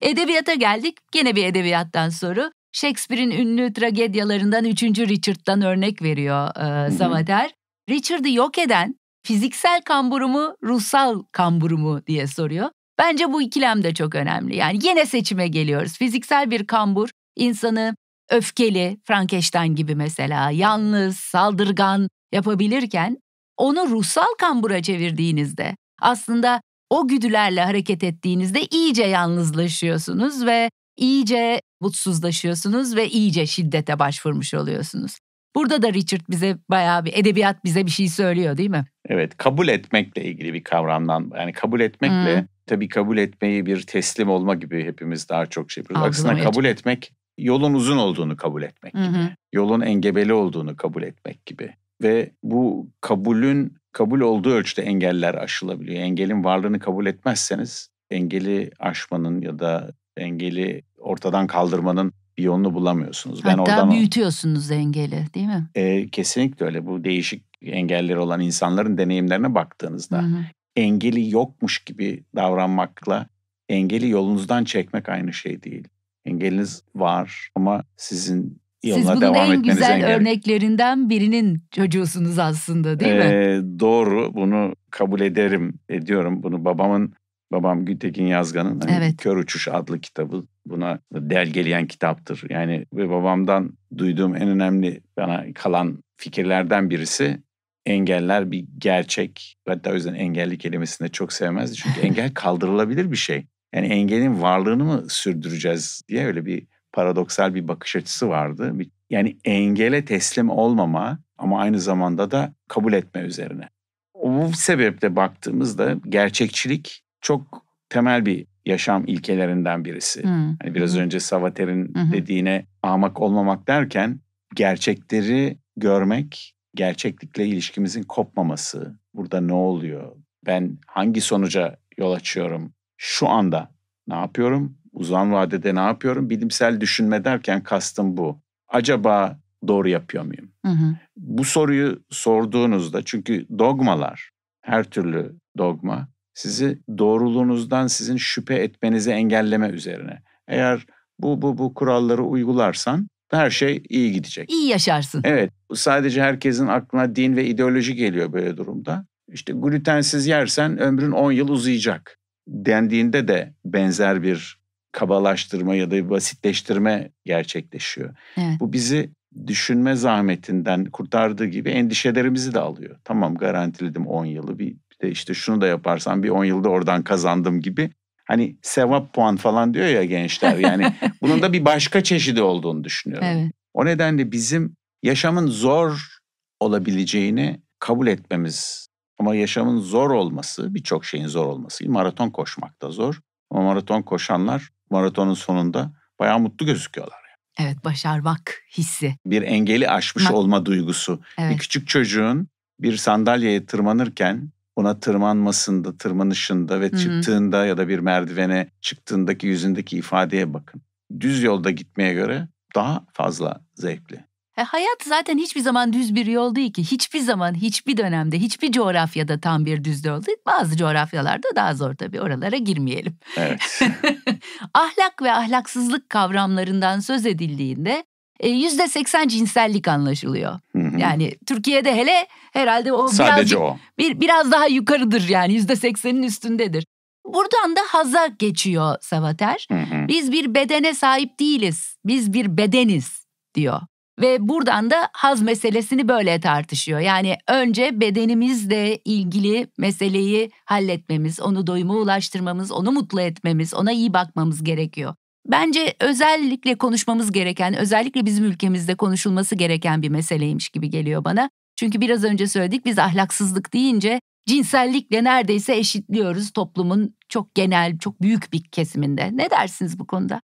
Edebiyata geldik. Gene bir edebiyattan soru. Shakespeare'in ünlü tragedyalarından 3. Richard'dan örnek veriyor e, Savater. Richard'ı yok eden fiziksel kamburu mu, ruhsal kamburu mu diye soruyor. Bence bu ikilem de çok önemli. Yani yine seçime geliyoruz. Fiziksel bir kambur insanı öfkeli, Frankenstein gibi mesela, yalnız, saldırgan yapabilirken onu ruhsal kambura çevirdiğinizde aslında o güdülerle hareket ettiğinizde iyice yalnızlaşıyorsunuz ve iyice mutsuzlaşıyorsunuz ve iyice şiddete başvurmuş oluyorsunuz. Burada da Richard bize bayağı bir edebiyat bize bir şey söylüyor değil mi? Evet kabul etmekle ilgili bir kavramdan yani kabul etmekle hmm. tabii kabul etmeyi bir teslim olma gibi hepimiz daha çok şey yapıyoruz. Aslında kabul etmek yolun uzun olduğunu kabul etmek gibi. Hı Yolun engebeli olduğunu kabul etmek gibi. Ve bu kabulün kabul olduğu ölçüde engeller aşılabiliyor. Engelin varlığını kabul etmezseniz engeli aşmanın ya da engeli ortadan kaldırmanın bir yolunu bulamıyorsunuz. Hatta ben oradan büyütüyorsunuz engeli değil mi? E, kesinlikle öyle. Bu değişik engelleri olan insanların deneyimlerine baktığınızda hı hı. engeli yokmuş gibi davranmakla engeli yolunuzdan çekmek aynı şey değil. Engeliniz var ama sizin Siz bunun devam en güzel engel. örneklerinden birinin çocuğusunuz aslında değil ee, mi? Doğru bunu kabul ederim ediyorum. Bunu babamın babam Gültekin Yazgan'ın hani evet. Kör Uçuş adlı kitabı buna delgeleyen kitaptır. Yani ve babamdan duyduğum en önemli bana kalan fikirlerden birisi engeller bir gerçek. Hatta o yüzden engelli kelimesini de çok sevmezdi. Çünkü (laughs) engel kaldırılabilir bir şey. Yani engelin varlığını mı sürdüreceğiz diye öyle bir paradoksal bir bakış açısı vardı. Yani engele teslim olmama ama aynı zamanda da kabul etme üzerine. Bu sebeple baktığımızda gerçekçilik çok temel bir yaşam ilkelerinden birisi. Hmm. Hani biraz hmm. önce Savater'in hmm. dediğine ahmak olmamak derken gerçekleri görmek, gerçeklikle ilişkimizin kopmaması, burada ne oluyor, ben hangi sonuca yol açıyorum, şu anda ne yapıyorum, uzun vadede ne yapıyorum, bilimsel düşünme derken kastım bu. Acaba doğru yapıyor muyum? Hı Bu soruyu sorduğunuzda çünkü dogmalar, her türlü dogma sizi doğruluğunuzdan sizin şüphe etmenizi engelleme üzerine. Eğer bu bu bu kuralları uygularsan her şey iyi gidecek. İyi yaşarsın. Evet. Sadece herkesin aklına din ve ideoloji geliyor böyle durumda. İşte glutensiz yersen ömrün 10 yıl uzayacak dendiğinde de benzer bir kabalaştırma ya da bir basitleştirme gerçekleşiyor. Evet. Bu bizi düşünme zahmetinden kurtardığı gibi endişelerimizi de alıyor. Tamam garantiledim 10 yılı bir de işte şunu da yaparsan bir 10 yılda oradan kazandım gibi. Hani sevap puan falan diyor ya gençler yani (laughs) bunun da bir başka çeşidi olduğunu düşünüyorum. Evet. O nedenle bizim yaşamın zor olabileceğini kabul etmemiz ama yaşamın zor olması birçok şeyin zor olması. Maraton koşmak da zor ama maraton koşanlar maratonun sonunda bayağı mutlu gözüküyorlar. Evet başarmak hissi. Bir engeli aşmış Ma- olma duygusu. Evet. Bir küçük çocuğun bir sandalyeye tırmanırken ona tırmanmasında, tırmanışında ve Hı-hı. çıktığında ya da bir merdivene çıktığındaki yüzündeki ifadeye bakın. Düz yolda gitmeye göre daha fazla zevkli. E, hayat zaten hiçbir zaman düz bir yol değil ki. Hiçbir zaman, hiçbir dönemde, hiçbir coğrafyada tam bir düz yol değil. Bazı coğrafyalarda daha zor tabii. Oralara girmeyelim. Evet. (laughs) Ahlak ve ahlaksızlık kavramlarından söz edildiğinde yüzde seksen cinsellik anlaşılıyor. Hı hı. Yani Türkiye'de hele herhalde o Sadece o. Bir, biraz daha yukarıdır yani yüzde seksenin üstündedir. Buradan da haza geçiyor Savater. Hı hı. Biz bir bedene sahip değiliz. Biz bir bedeniz diyor. Ve buradan da haz meselesini böyle tartışıyor. Yani önce bedenimizle ilgili meseleyi halletmemiz, onu doyuma ulaştırmamız, onu mutlu etmemiz, ona iyi bakmamız gerekiyor. Bence özellikle konuşmamız gereken, özellikle bizim ülkemizde konuşulması gereken bir meseleymiş gibi geliyor bana. Çünkü biraz önce söyledik biz ahlaksızlık deyince cinsellikle neredeyse eşitliyoruz toplumun çok genel, çok büyük bir kesiminde. Ne dersiniz bu konuda?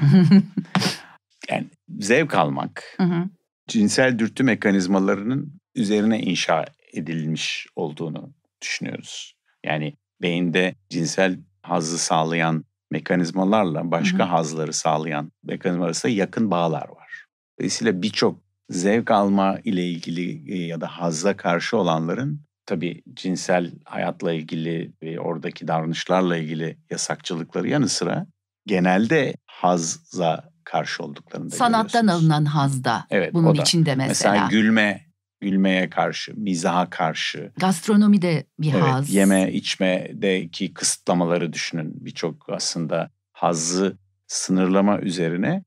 (laughs) yani zevk almak, cinsel dürtü mekanizmalarının üzerine inşa edilmiş olduğunu düşünüyoruz. Yani beyinde cinsel hazzı sağlayan mekanizmalarla başka hı hı. hazları sağlayan mekanizmalar arasında yakın bağlar var. Dolayısıyla birçok zevk alma ile ilgili e, ya da hazza karşı olanların tabii cinsel hayatla ilgili ve oradaki davranışlarla ilgili yasakçılıkları yanı sıra genelde hazza karşı olduklarını da Sanattan alınan hazda evet, bunun içinde mesela. Mesela gülme, gülmeye karşı, mizaha karşı. Gastronomi de bir evet, haz. Yeme içmedeki kısıtlamaları düşünün. Birçok aslında hazzı sınırlama üzerine.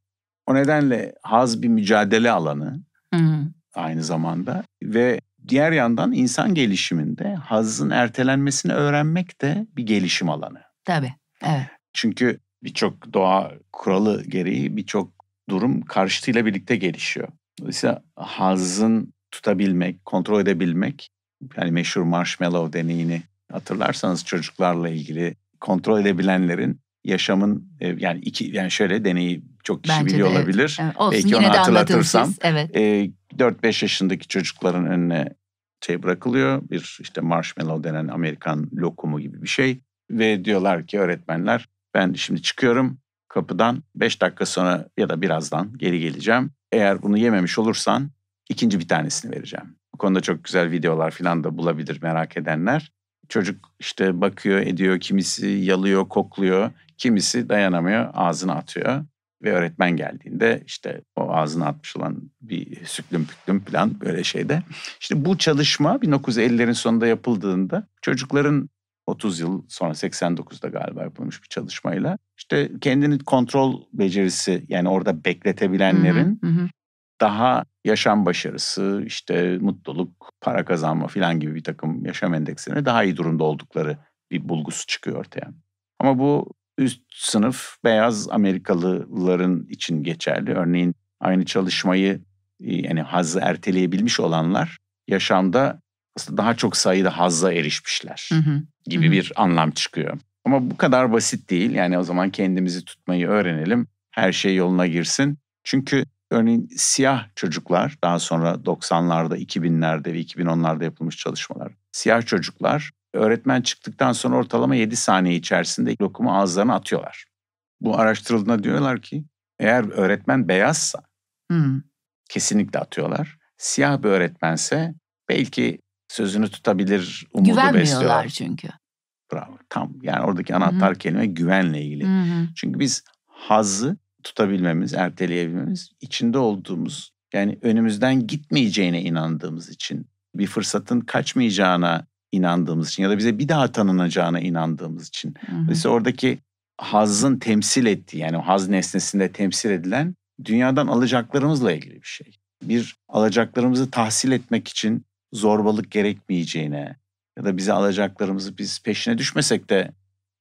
O nedenle haz bir mücadele alanı hı aynı zamanda ve diğer yandan insan gelişiminde hazzın ertelenmesini öğrenmek de bir gelişim alanı. Tabii, evet. Çünkü birçok doğa kuralı gereği birçok durum karşıtıyla birlikte gelişiyor. Dolayısıyla hazın tutabilmek, kontrol edebilmek, yani meşhur marshmallow deneyini hatırlarsanız çocuklarla ilgili kontrol edebilenlerin yaşamın e, yani iki yani şöyle deneyi çok kişi Bence biliyor de, olabilir. Evet. Olsun, Belki onu hatırlatırsam. Evet. E, 4-5 yaşındaki çocukların önüne şey bırakılıyor. Bir işte marshmallow denen Amerikan lokumu gibi bir şey. Ve diyorlar ki öğretmenler ben şimdi çıkıyorum kapıdan 5 dakika sonra ya da birazdan geri geleceğim. Eğer bunu yememiş olursan ikinci bir tanesini vereceğim. Bu konuda çok güzel videolar falan da bulabilir merak edenler. Çocuk işte bakıyor ediyor, kimisi yalıyor, kokluyor, kimisi dayanamıyor, ağzına atıyor. Ve öğretmen geldiğinde işte o ağzına atmış olan bir süklüm püklüm falan böyle şeyde. İşte bu çalışma 1950'lerin sonunda yapıldığında çocukların 30 yıl sonra 89'da galiba yapılmış bir çalışmayla işte kendini kontrol becerisi yani orada bekletebilenlerin hı hı daha yaşam başarısı, işte mutluluk, para kazanma falan gibi bir takım yaşam endekslerine daha iyi durumda oldukları bir bulgusu çıkıyor ortaya. Ama bu üst sınıf beyaz Amerikalıların için geçerli. Örneğin aynı çalışmayı e, yani hazzı erteleyebilmiş olanlar yaşamda aslında daha çok sayıda hazza erişmişler hı hı. gibi hı hı. bir anlam çıkıyor. Ama bu kadar basit değil. Yani o zaman kendimizi tutmayı öğrenelim. Her şey yoluna girsin. Çünkü örneğin siyah çocuklar daha sonra 90'larda, 2000'lerde ve 2010'larda yapılmış çalışmalar. Siyah çocuklar öğretmen çıktıktan sonra ortalama 7 saniye içerisinde lokumu ağızlarına atıyorlar. Bu araştırıldığında diyorlar ki eğer öğretmen beyazsa hmm. kesinlikle atıyorlar. Siyah bir öğretmense belki sözünü tutabilir umudu Güvenmiyorlar besliyorlar. çünkü. Bravo. Tam yani oradaki anahtar hı kelime güvenle ilgili. hı Çünkü biz hazzı tutabilmemiz, erteleyebilmemiz içinde olduğumuz yani önümüzden gitmeyeceğine inandığımız için, bir fırsatın kaçmayacağına inandığımız için ya da bize bir daha tanınacağına inandığımız için. Mesela oradaki hazın temsil ettiği yani o haz nesnesinde temsil edilen dünyadan alacaklarımızla ilgili bir şey. Bir alacaklarımızı tahsil etmek için zorbalık gerekmeyeceğine ya da bize alacaklarımızı biz peşine düşmesek de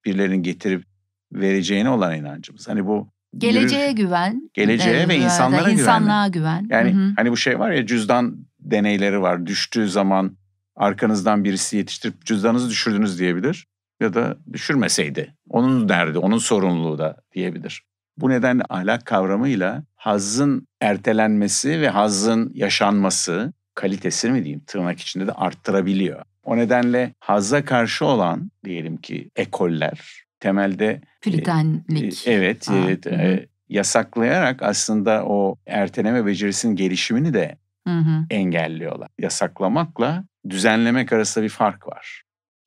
birilerinin getirip vereceğine olan inancımız. Hani bu Geleceğe yürür, güven. Geleceğe e, ve insanlara güven. İnsanlığa güven. Yani Hı-hı. hani bu şey var ya cüzdan deneyleri var. Düştüğü zaman arkanızdan birisi yetiştirip cüzdanınızı düşürdünüz diyebilir. Ya da düşürmeseydi. Onun derdi, onun sorumluluğu da diyebilir. Bu nedenle ahlak kavramıyla hazın ertelenmesi ve hazın yaşanması kalitesini mi diyeyim tırnak içinde de arttırabiliyor. O nedenle hazza karşı olan diyelim ki ekoller temelde Püritenlik. E, evet, Aa, evet e, yasaklayarak aslında o erteleme becerisinin gelişimini de hı hı. engelliyorlar. Yasaklamakla düzenlemek arasında bir fark var.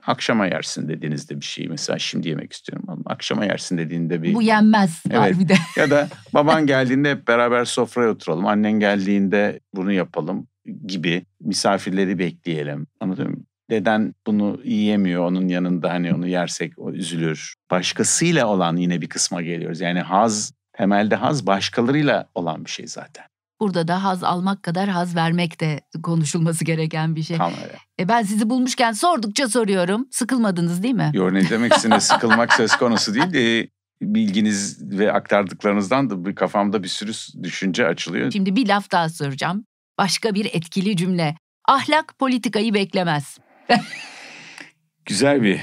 Akşama yersin dediğinizde bir şey mesela şimdi yemek istiyorum ama akşama yersin dediğinde bir... Bu yenmez evet. de. (laughs) ya da baban geldiğinde hep beraber sofraya oturalım. Annen geldiğinde bunu yapalım gibi misafirleri bekleyelim. Anladın mı? Deden bunu yiyemiyor onun yanında hani onu yersek o üzülür. Başkasıyla olan yine bir kısma geliyoruz. Yani haz temelde haz başkalarıyla olan bir şey zaten. Burada da haz almak kadar haz vermek de konuşulması gereken bir şey. Tam öyle. E ben sizi bulmuşken sordukça soruyorum. Sıkılmadınız değil mi? Yok ne demek istediğinde (laughs) sıkılmak söz konusu değil. de bilginiz ve aktardıklarınızdan da bir kafamda bir sürü düşünce açılıyor. Şimdi bir laf daha soracağım. Başka bir etkili cümle. Ahlak politikayı beklemez. (laughs) Güzel bir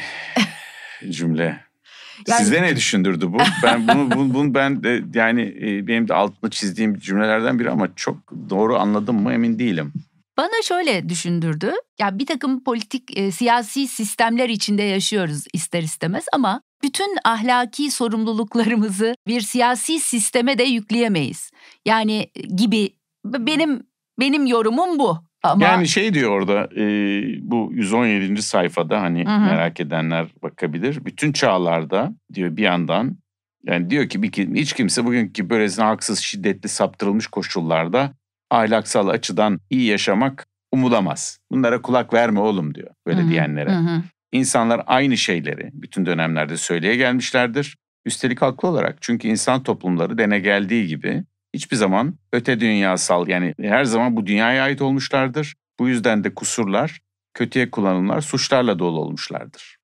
cümle. Yani- Size ne düşündürdü bu? Ben bunu, bunu, bunu ben de yani e, benim de altını çizdiğim cümlelerden biri ama çok doğru anladım mı emin değilim. Bana şöyle düşündürdü. Ya bir takım politik, e, siyasi sistemler içinde yaşıyoruz ister istemez ama bütün ahlaki sorumluluklarımızı bir siyasi sisteme de yükleyemeyiz. Yani e, gibi benim benim yorumum bu. Ama Yani şey diyor orada e, bu 117. sayfada hani Hı hı. merak edenler bakabilir. Bütün çağlarda diyor bir yandan yani diyor ki bir, hiç kimse bugünkü böylesine haksız şiddetli saptırılmış koşullarda ahlaksal açıdan iyi yaşamak umudamaz. Bunlara kulak verme oğlum diyor böyle Hı hı, diyenlere. hı hı. İnsanlar aynı şeyleri bütün dönemlerde söyleye gelmişlerdir. Üstelik haklı olarak çünkü insan toplumları dene geldiği gibi hiçbir zaman öte dünyasal yani her zaman bu dünyaya ait olmuşlardır. Bu yüzden de kusurlar, kötüye kullanımlar suçlarla dolu olmuşlardır.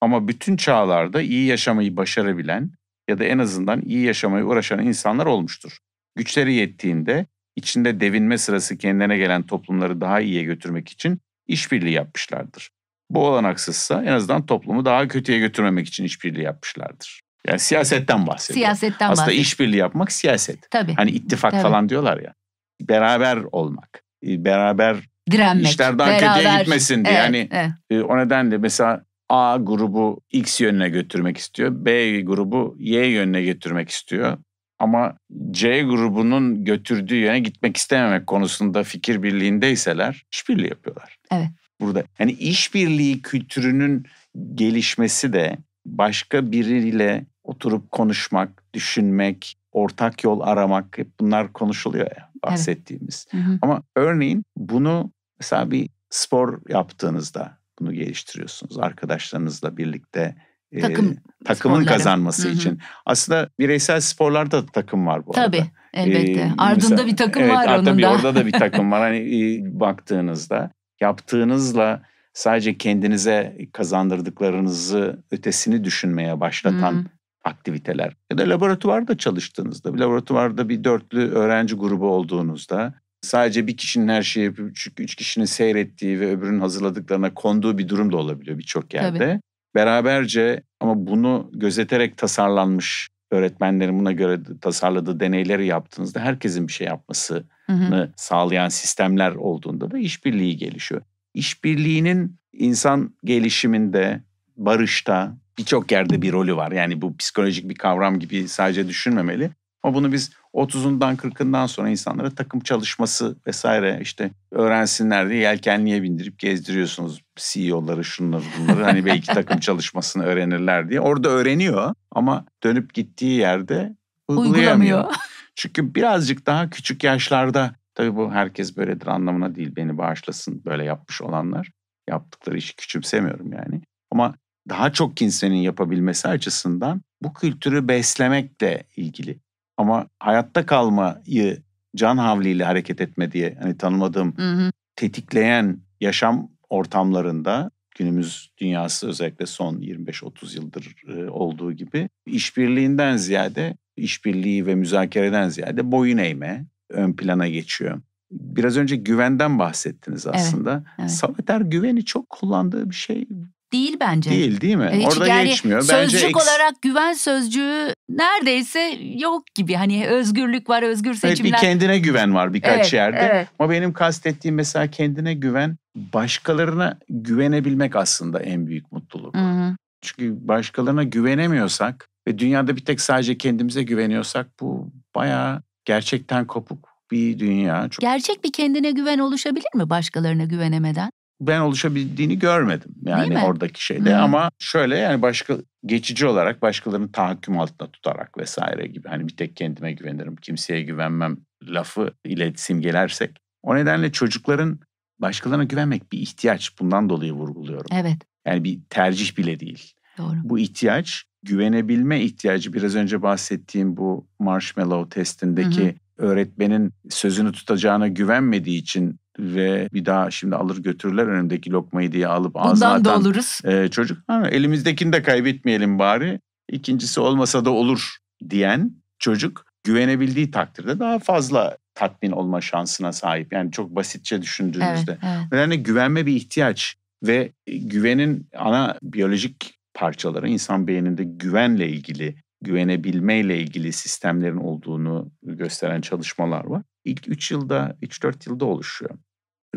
Ama bütün çağlarda iyi yaşamayı başarabilen ya da en azından iyi yaşamaya uğraşan insanlar olmuştur. Güçleri yettiğinde içinde devinme sırası kendine gelen toplumları daha iyiye götürmek için işbirliği yapmışlardır. Bu olanaksızsa en azından toplumu daha kötüye götürmemek için işbirliği yapmışlardır. Yani siyasetten bahsediyor. Siyasetten Aslında bahsediyor. işbirliği yapmak siyaset. Tabii. Hani ittifak Tabii. falan diyorlar ya. Beraber olmak. e, Beraber Direnmek. işler daha kötüye beraber- gitmesin diye. Evet, Yani evet. e, o nedenle mesela A grubu X yönüne götürmek istiyor. B grubu Y yönüne götürmek istiyor. Ama C grubunun götürdüğü yöne gitmek istememek konusunda fikir birliğindeyseler işbirliği yapıyorlar. Evet. Burada yani işbirliği kültürünün gelişmesi de başka biriyle oturup konuşmak, düşünmek, ortak yol aramak hep bunlar konuşuluyor ya bahsettiğimiz. Hı hı. Ama örneğin bunu mesela bir spor yaptığınızda bunu geliştiriyorsunuz. Arkadaşlarınızla birlikte e, Takım takımın sporları. kazanması Hı hı. için. Aslında bireysel sporlarda da takım var bu Tabii. arada. Elbette. Ee, Ardında mesela- bir takım evet, var onun tabii da. orada da bir (laughs) takım var. Hani e, baktığınızda yaptığınızla sadece kendinize kazandırdıklarınızı ötesini düşünmeye başlatan Hı. Aktiviteler. Ya da laboratuvarda çalıştığınızda, bir laboratuvarda bir dörtlü öğrenci grubu olduğunuzda sadece bir kişinin her şeyi yapıp üç, kişinin seyrettiği ve öbürünün hazırladıklarına konduğu bir durum da olabiliyor birçok yerde. Tabii. Beraberce ama bunu gözeterek tasarlanmış öğretmenlerin buna göre tasarladığı deneyleri yaptığınızda herkesin bir şey yapması Hı hı. sağlayan sistemler olduğunda da işbirliği gelişiyor. İşbirliğinin insan gelişiminde, barışta birçok yerde bir rolü var. Yani bu psikolojik bir kavram gibi sadece düşünmemeli. Ama bunu biz 30'undan 40'ından sonra insanlara takım çalışması vesaire işte öğrensinler diye yelkenliğe bindirip gezdiriyorsunuz CEO'ları şunları bunları. Hani belki takım (laughs) çalışmasını öğrenirler diye. Orada öğreniyor ama dönüp gittiği yerde uygulayamıyor. Uygulamıyor. (laughs) Çünkü birazcık daha küçük yaşlarda tabii bu herkes böyledir anlamına değil beni bağışlasın böyle yapmış olanlar. Yaptıkları işi küçümsemiyorum yani. Ama daha çok kimsenin yapabilmesi açısından bu kültürü beslemekle ilgili. Ama hayatta kalmayı can havliyle hareket etme diye hani tanımadığım Hı hı. tetikleyen yaşam ortamlarında günümüz dünyası özellikle son 25-30 yıldır e, olduğu gibi işbirliğinden ziyade işbirliği ve müzakereden ziyade boyun eğme ön plana geçiyor. Biraz önce güvenden bahsettiniz aslında. evet. Sabater güveni çok kullandığı bir şey Değil bence. değil değil mi? Hiç Orada yani geçmiyor. Bence Sözcük eks- olarak güven sözcüğü neredeyse yok gibi. Hani özgürlük var, özgür Evet, bir seçimler. kendine güven var birkaç Evet, yerde. evet. Ama benim kastettiğim mesela kendine güven, başkalarına güvenebilmek aslında en büyük mutluluk. Hı hı. Çünkü başkalarına güvenemiyorsak ve dünyada bir tek sadece kendimize güveniyorsak bu bayağı gerçekten kopuk bir dünya. Çok Gerçek bir kendine güven oluşabilir mi başkalarına güvenemeden? Ben oluşabildiğini görmedim yani oradaki şeyde Hı. ama şöyle yani başka geçici olarak başkalarını tahakküm altında tutarak vesaire gibi hani bir tek kendime güvenirim kimseye güvenmem lafı ile simgelersek o nedenle çocukların başkalarına güvenmek bir ihtiyaç bundan dolayı vurguluyorum. Evet, Yani bir tercih bile değil. doğru. Bu ihtiyaç güvenebilme ihtiyacı biraz önce bahsettiğim bu marshmallow testindeki öğretmenin sözünü tutacağına güvenmediği için ve bir daha şimdi alır götürürler önümdeki lokmayı diye alıp ağzına Bundan da oluruz. e, çocuk ha, elimizdekini de kaybetmeyelim bari ikincisi olmasa da olur diyen çocuk güvenebildiği takdirde daha fazla tatmin olma şansına sahip. Yani çok basitçe Evet, düşündüğünüzde. evet. O nedenle güvenme bir ihtiyaç Ve güvenin ana biyolojik parçaları insan beyninde güvenle ilgili, güvenebilmeyle ilgili sistemlerin olduğunu gösteren çalışmalar var. İlk 3 yılda, 3-4 yılda oluşuyor.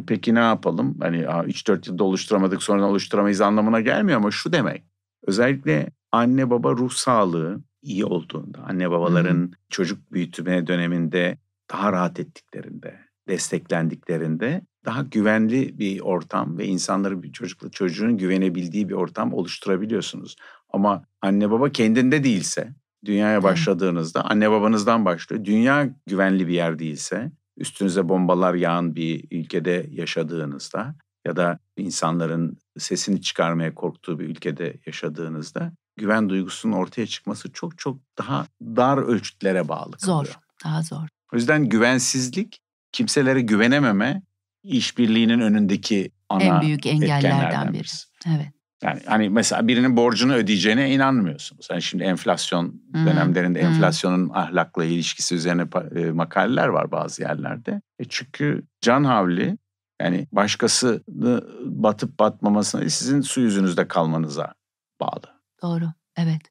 Peki ne yapalım? Hani 3-4 yılda oluşturamadık sonra oluşturamayız anlamına gelmiyor ama şu demek. Özellikle anne baba ruh sağlığı iyi olduğunda, anne babaların hmm. çocuk büyütme döneminde daha rahat ettiklerinde, desteklendiklerinde daha güvenli bir ortam ve insanları bir çocukla çocuğun güvenebildiği bir ortam oluşturabiliyorsunuz. Ama anne baba kendinde değilse, dünyaya başladığınızda anne babanızdan başlıyor. Dünya güvenli bir yer değilse, üstünüze bombalar yağan bir ülkede yaşadığınızda ya da insanların sesini çıkarmaya korktuğu bir ülkede yaşadığınızda güven duygusunun ortaya çıkması çok çok daha dar ölçütlere bağlı kalıyor. Zor, daha zor. O yüzden güvensizlik, kimselere güvenememe işbirliğinin önündeki ana en büyük engellerden biri. Evet. Yani hani mesela birinin borcunu ödeyeceğine inanmıyorsunuz. Yani şimdi enflasyon dönemlerinde hmm. enflasyonun ahlakla ilişkisi üzerine e, makaleler var bazı yerlerde. E çünkü can havli yani başkasını batıp batmamasına sizin su yüzünüzde kalmanıza bağlı. Doğru, evet.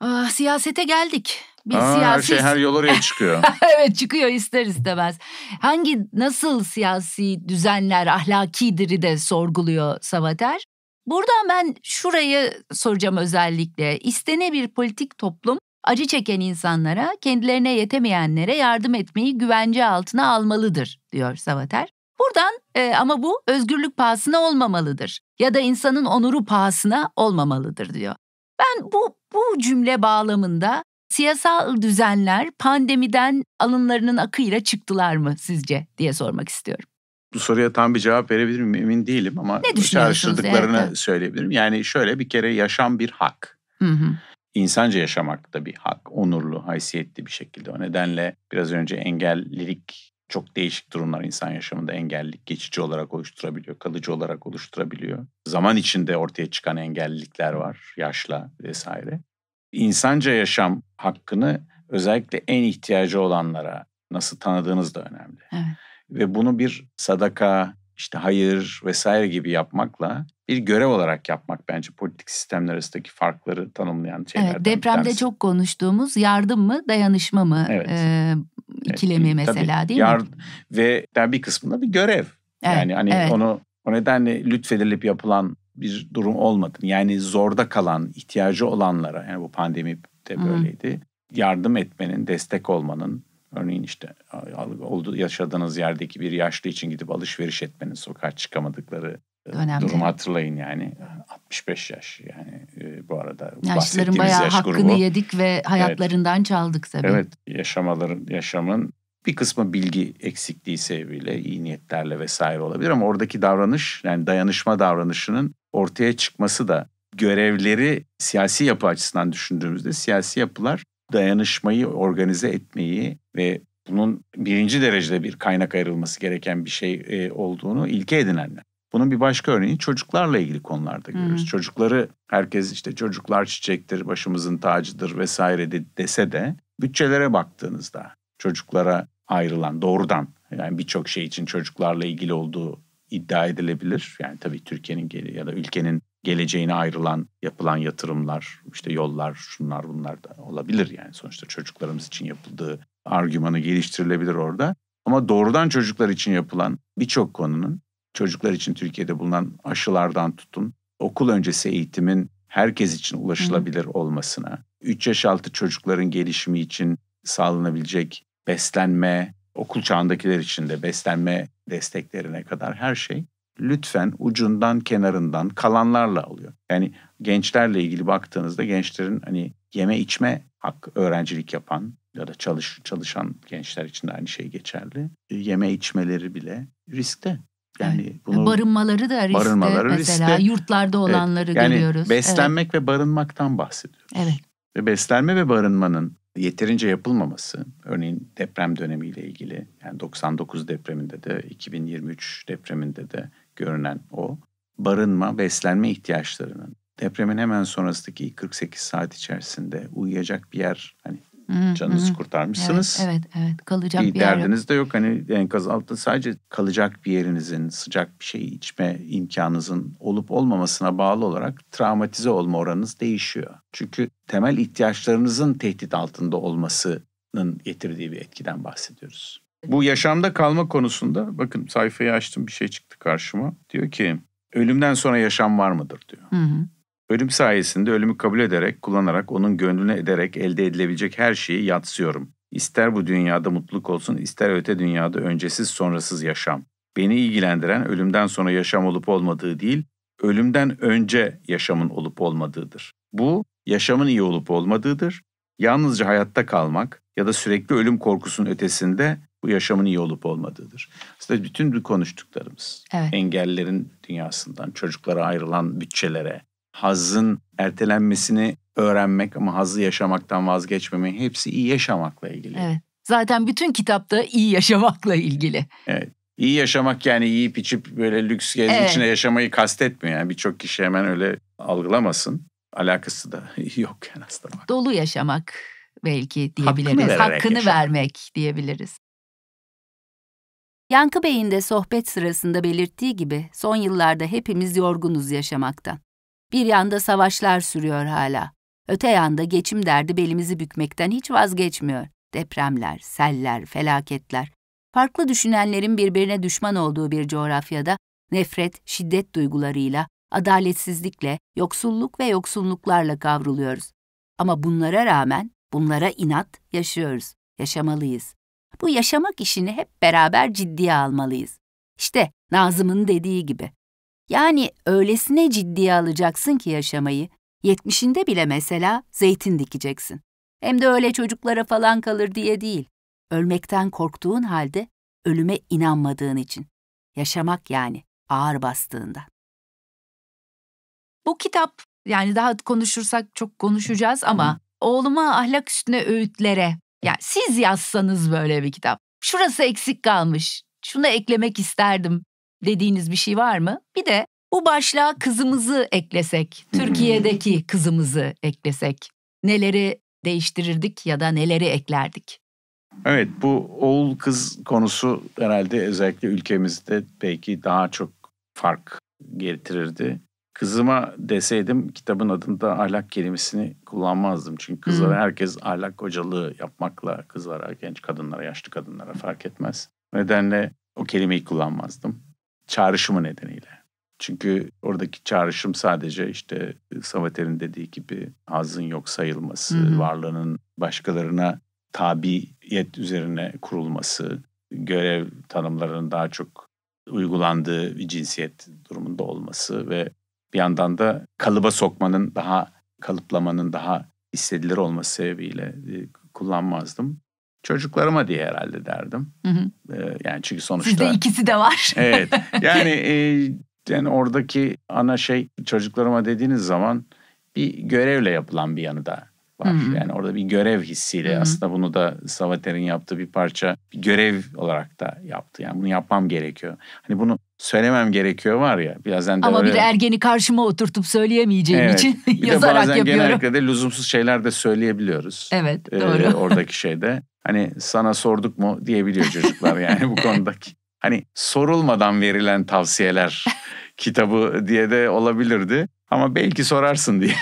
Ah, siyasete geldik. Bir Aa, siyasi... Her şey her yol oraya çıkıyor. (laughs) evet çıkıyor ister istemez. Hangi nasıl siyasi düzenler ahlakidir'i de sorguluyor Savater. Buradan ben şurayı soracağım özellikle. İstene bir politik toplum acı çeken insanlara, kendilerine yetemeyenlere yardım etmeyi güvence altına almalıdır diyor Savater. Buradan e, ama bu özgürlük pahasına olmamalıdır ya da insanın onuru pahasına olmamalıdır diyor. Ben bu bu cümle bağlamında siyasal düzenler pandemiden alınlarının akıyla çıktılar mı sizce diye sormak istiyorum. Bu soruya tam bir cevap verebilir miyim emin değilim ama ne çağrıştırdıklarını evet. söyleyebilirim. Yani şöyle bir kere yaşam bir hak. Hı hı. İnsanca yaşamak da bir hak. Onurlu, haysiyetli bir şekilde. O nedenle biraz önce engellilik çok değişik durumlar insan yaşamında engellilik geçici olarak oluşturabiliyor, kalıcı olarak oluşturabiliyor. Zaman içinde ortaya çıkan engellilikler var, yaşla vesaire. İnsanca yaşam hakkını özellikle en ihtiyacı olanlara nasıl tanıdığınız da önemli. Evet. Ve bunu bir sadaka, işte hayır vesaire gibi yapmakla bir görev olarak yapmak bence politik sistemler arasındaki farkları tanımlayan şeylerden evet, Depremde çok konuştuğumuz yardım mı dayanışma mı evet. e, ikilemi evet, mesela tabii, değil yard mi? Ve bir kısmında bir görev. Evet, yani hani evet. onu o nedenle lütfedilip yapılan bir durum olmadı. Yani zorda kalan, ihtiyacı olanlara yani bu pandemi de böyleydi. Hı. Yardım etmenin, destek olmanın Örneğin işte oldu yaşadığınız yerdeki bir yaşlı için gidip alışveriş etmenin sokağa çıkamadıkları e, Önemli. durumu hatırlayın yani 65 yaş yani e, bu arada yaşlıların bayağı yaş hakkını grubu. yedik ve hayatlarından evet. çaldık tabii. Evet yaşamaların yaşamın bir kısmı bilgi eksikliği sebebiyle iyi niyetlerle vesaire olabilir ama oradaki davranış yani dayanışma davranışının ortaya çıkması da görevleri siyasi yapı açısından düşündüğümüzde siyasi yapılar dayanışmayı organize etmeyi ve bunun birinci derecede bir kaynak ayrılması gereken bir şey e, olduğunu ilke edinenler. Bunun bir başka örneği çocuklarla ilgili konularda görüyoruz. Hmm. Çocukları herkes işte çocuklar çiçektir, başımızın tacıdır vesaire de, dese de bütçelere baktığınızda çocuklara ayrılan doğrudan yani birçok şey için çocuklarla ilgili olduğu iddia edilebilir. Yani tabii Türkiye'nin ya da ülkenin geleceğine ayrılan yapılan yatırımlar, işte yollar, şunlar bunlar da olabilir yani sonuçta çocuklarımız için yapıldığı argümanı geliştirilebilir orada. Ama doğrudan çocuklar için yapılan birçok konunun çocuklar için Türkiye'de bulunan aşılardan tutun okul öncesi eğitimin herkes için ulaşılabilir Hı. olmasına, 3 yaş altı çocukların gelişimi için sağlanabilecek beslenme, okul çağındakiler için de beslenme desteklerine kadar her şey lütfen ucundan kenarından kalanlarla alıyor. Yani gençlerle ilgili baktığınızda gençlerin hani yeme içme hak öğrencilik yapan ya da çalış çalışan gençler için de aynı şey geçerli. E, yeme içmeleri bile riskte. Yani bunu barınmaları da riskte. Barınmaları mesela riskte. yurtlarda olanları evet. yani görüyoruz. Beslenmek evet. ve barınmaktan bahsediyoruz. Evet. Ve beslenme ve barınmanın yeterince yapılmaması, örneğin deprem dönemiyle ilgili, yani 99 depreminde de, 2023 depreminde de görünen o, barınma, beslenme ihtiyaçlarının depremin hemen sonrasındaki 48 saat içerisinde uyuyacak bir yer, hani Hı, Canınızı hı. kurtarmışsınız. Evet, evet, evet. Kalacak bir bir yer yok. derdiniz de yok. Hani enkaz altında sadece kalacak bir yerinizin, sıcak bir şey içme imkanınızın olup olmamasına bağlı olarak travmatize olma oranınız değişiyor. Çünkü temel ihtiyaçlarınızın tehdit altında olmasının getirdiği bir etkiden bahsediyoruz. Bu yaşamda kalma konusunda bakın sayfayı açtım bir şey çıktı karşıma. Diyor ki ölümden sonra yaşam var mıdır diyor. Hı hı. Ölüm sayesinde ölümü kabul ederek, kullanarak, onun gönlüne ederek elde edilebilecek her şeyi yatsıyorum. İster bu dünyada mutluluk olsun, ister öte dünyada öncesiz sonrasız yaşam. Beni ilgilendiren ölümden sonra yaşam olup olmadığı değil, ölümden önce yaşamın olup olmadığıdır. Bu, yaşamın iyi olup olmadığıdır. Yalnızca hayatta kalmak ya da sürekli ölüm korkusunun ötesinde bu yaşamın iyi olup olmadığıdır. Aslında bütün bu konuştuklarımız, Evet. engellerin dünyasından, çocuklara ayrılan bütçelere, hazın ertelenmesini öğrenmek ama hazı yaşamaktan vazgeçmemeyi hepsi iyi yaşamakla ilgili. Evet. Zaten bütün kitapta iyi yaşamakla ilgili. Evet. İyi yaşamak yani yiyip içip böyle lüks gezi Evet. içinde yaşamayı kastetmiyor. Yani birçok kişi hemen öyle algılamasın. Alakası da (laughs) yok yani aslında. Dolu yaşamak belki Hakkını diyebiliriz. Hakkını yaşamak. vermek diyebiliriz. Yankı Bey'in de sohbet sırasında belirttiği gibi son yıllarda hepimiz yorgunuz yaşamaktan. Bir yanda savaşlar sürüyor hala. Öte yanda geçim derdi belimizi bükmekten hiç vazgeçmiyor. Depremler, seller, felaketler. Farklı düşünenlerin birbirine düşman olduğu bir coğrafyada nefret, şiddet duygularıyla, adaletsizlikle, yoksulluk ve yoksunluklarla kavruluyoruz. Ama bunlara rağmen, bunlara inat yaşıyoruz, yaşamalıyız. Bu yaşamak işini hep beraber ciddiye almalıyız. İşte Nazım'ın dediği gibi. Yani öylesine ciddiye alacaksın ki yaşamayı, yetmişinde bile mesela zeytin dikeceksin. Hem de öyle çocuklara falan kalır diye değil. Ölmekten korktuğun halde ölüme inanmadığın için. Yaşamak yani ağır bastığında. Bu kitap yani daha konuşursak çok konuşacağız ama oğluma ahlak üstüne öğütlere yani siz yazsanız böyle bir kitap. Şurası eksik kalmış. Şunu eklemek isterdim dediğiniz bir şey var mı? Bir de bu başlığa kızımızı eklesek, Türkiye'deki kızımızı eklesek neleri değiştirirdik ya da neleri eklerdik? Evet bu oğul kız konusu herhalde özellikle ülkemizde belki daha çok fark getirirdi. Kızıma deseydim kitabın adında ahlak kelimesini kullanmazdım. Çünkü kızlara Hmm. herkes ahlak hocalığı yapmakla kızlara, genç kadınlara, yaşlı kadınlara fark etmez. O nedenle o kelimeyi kullanmazdım. Çağrışımı nedeniyle. Çünkü oradaki çağrışım sadece işte Savater'in dediği gibi hazın yok sayılması, hı. varlığının başkalarına tabiyet üzerine kurulması, görev tanımlarının daha çok uygulandığı bir cinsiyet durumunda olması ve bir yandan da kalıba sokmanın daha kalıplamanın daha hissedilir olması sebebiyle e, kullanmazdım. Çocuklarıma diye herhalde derdim. Hı hı. E, yani çünkü sonuçta Sizde ikisi de var. (laughs) Evet. Yani (laughs) e, yani oradaki ana şey çocuklarıma dediğiniz zaman bir görevle yapılan bir yanı da var. Hı hı. Yani orada bir görev hissiyle Hı hı. aslında bunu da Savater'in yaptığı bir parça bir görev olarak da yaptı. Yani bunu yapmam gerekiyor. Hani bunu söylemem gerekiyor var ya birazdan da Ama öyle. bir ergeni karşıma oturtup söyleyemeyeceğim Evet. için bir de (laughs) yazarak bazen yapıyorum. genellikle de lüzumsuz şeyler de söyleyebiliyoruz. Evet Ee, doğru. (laughs) oradaki şeyde. Hani sana sorduk mu diyebiliyor çocuklar yani bu konudaki. Hani sorulmadan verilen tavsiyeler (laughs) kitabı diye de olabilirdi. Ama belki sorarsın diye.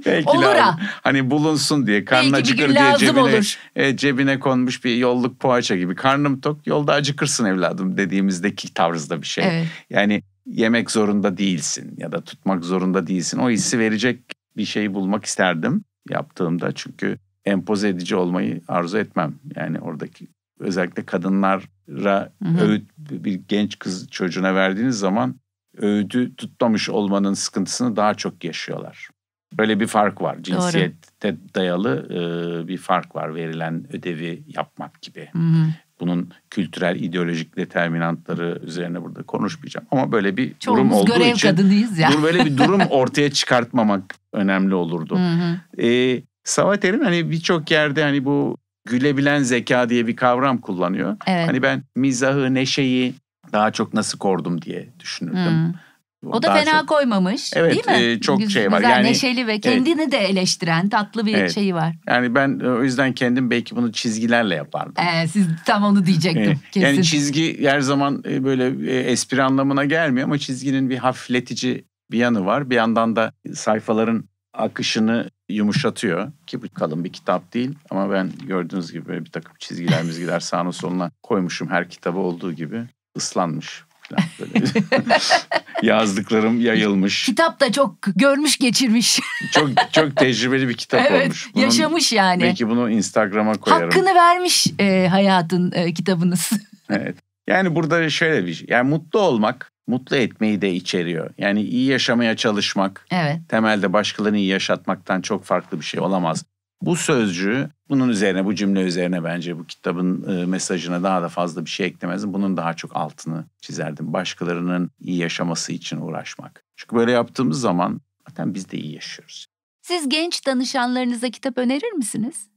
(laughs) belki Olur lazım. ha. Hani bulunsun diye. Karnın Belki acıkır diye cebine, olur. e, cebine konmuş bir yolluk poğaça gibi. Karnım tok yolda acıkırsın evladım dediğimizdeki tarzda bir şey. Evet. Yani yemek zorunda değilsin ya da tutmak zorunda değilsin. O hissi verecek bir şey bulmak isterdim yaptığımda. Çünkü empoze edici olmayı arzu etmem. Yani oradaki özellikle kadınlara Hı hı. öğüt bir genç kız çocuğuna verdiğiniz zaman öğüdü tutmamış olmanın sıkıntısını daha çok yaşıyorlar. Böyle bir fark var. Cinsiyette dayalı e, bir fark var. Verilen ödevi yapmak gibi. Hı hı. Bunun kültürel, ideolojik determinantları üzerine burada konuşmayacağım. Ama böyle bir durum Çoğumuz olduğu görev için kadınıyız ya. böyle bir durum (laughs) ortaya çıkartmamak önemli olurdu. Hı hı. Ee, Savater'in hani birçok yerde hani bu gülebilen zeka diye bir kavram kullanıyor. Evet. Hani ben mizahı, neşeyi daha çok nasıl kordum diye düşünürdüm. Hı. O da fena çok- koymamış Evet, değil mi? e, çok Güz- şey var. Güzel, Yani- neşeli ve kendini de eleştiren tatlı bir Evet. şeyi var. Yani ben e, o yüzden kendim belki bunu çizgilerle yapardım. Ee, siz tam onu diyecektim Evet. kesin. Yani çizgi her zaman e, böyle e, espri anlamına gelmiyor ama çizginin bir hafifletici bir yanı var. Bir yandan da sayfaların akışını yumuşatıyor ki bu kalın bir kitap değil ama ben gördüğünüz gibi bir takım çizgiler mizgiler sağına soluna koymuşum her kitabı olduğu gibi ıslanmış falan böyle. (laughs) Yazdıklarım yayılmış. Kitap da çok görmüş geçirmiş. (laughs) Çok çok tecrübeli bir kitap evet olmuş. Bunun- yaşamış yani. Belki bunu Instagram'a koyarım. Hakkını vermiş e, hayatın e, kitabınız. (laughs) Evet. Yani burada şöyle bir şey. Yani mutlu olmak, mutlu etmeyi de içeriyor. Yani iyi yaşamaya çalışmak, evet. temelde başkalarını iyi yaşatmaktan çok farklı bir şey olamaz. Bu sözcüğü, bunun üzerine, bu cümle üzerine bence bu kitabın e, mesajına daha da fazla bir şey eklemezdim. Bunun daha çok altını çizerdim. Başkalarının iyi yaşaması için uğraşmak. Çünkü böyle yaptığımız zaman zaten biz de iyi yaşıyoruz. Siz genç danışanlarınıza kitap önerir misiniz?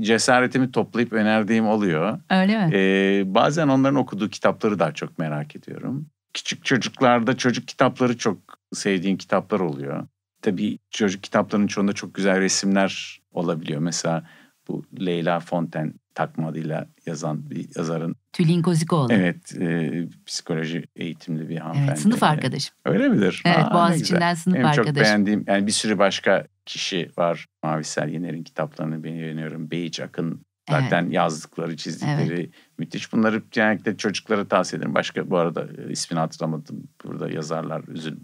Cesaretimi toplayıp önerdiğim oluyor. Öyle mi? Ee, bazen onların okuduğu kitapları daha çok merak ediyorum. Küçük çocuklarda çocuk kitapları çok sevdiğim kitaplar oluyor. Tabii çocuk kitaplarının çoğunda çok güzel resimler olabiliyor. Mesela bu Leyla Fonten takma adıyla yazan bir yazarın. Tülin Kozikoğlu. Evet, e, psikoloji eğitimli bir hanımefendi. Evet, sınıf arkadaşım. Öyle midir? Evet, Aa, Boğaziçi'nden sınıf Benim çok arkadaşım. beğendiğim, yani bir sürü başka kişi var. Mavisel Yener'in kitaplarını beğeniyorum. Beyiç Akın Zaten yazdıkları, çizdikleri müthiş. Bunları genellikle çocuklara tavsiye ederim. Başka bu arada e, ismini hatırlamadım. Burada yazarlar üzül,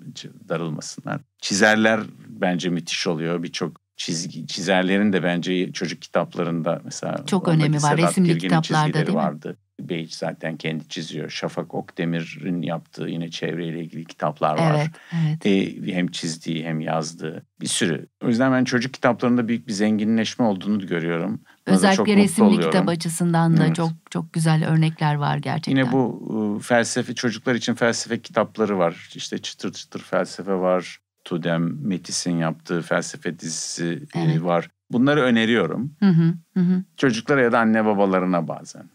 darılmasınlar. Çizerler bence müthiş oluyor. Birçok çizgi çizerlerin de bence çocuk kitaplarında mesela Çok önemi var. Sedat Resimli Girgin'in kitaplarda çizgileri değil mi? vardı. Beyiç zaten kendi çiziyor. Şafak Okdemir'in yaptığı yine çevreyle ilgili kitaplar var. Evet, evet. E, hem çizdiği hem yazdığı bir sürü. O yüzden ben çocuk kitaplarında büyük bir zenginleşme olduğunu görüyorum. Özellikle resimli kitap açısından da Evet. çok çok güzel örnekler var gerçekten. Yine bu e, felsefe çocuklar için felsefe kitapları var. İşte çıtır çıtır felsefe var. Tudem Metis'in yaptığı felsefe dizisi e, Evet. var. Bunları öneriyorum. Hı hı, hı. Çocuklara ya da anne babalarına bazen.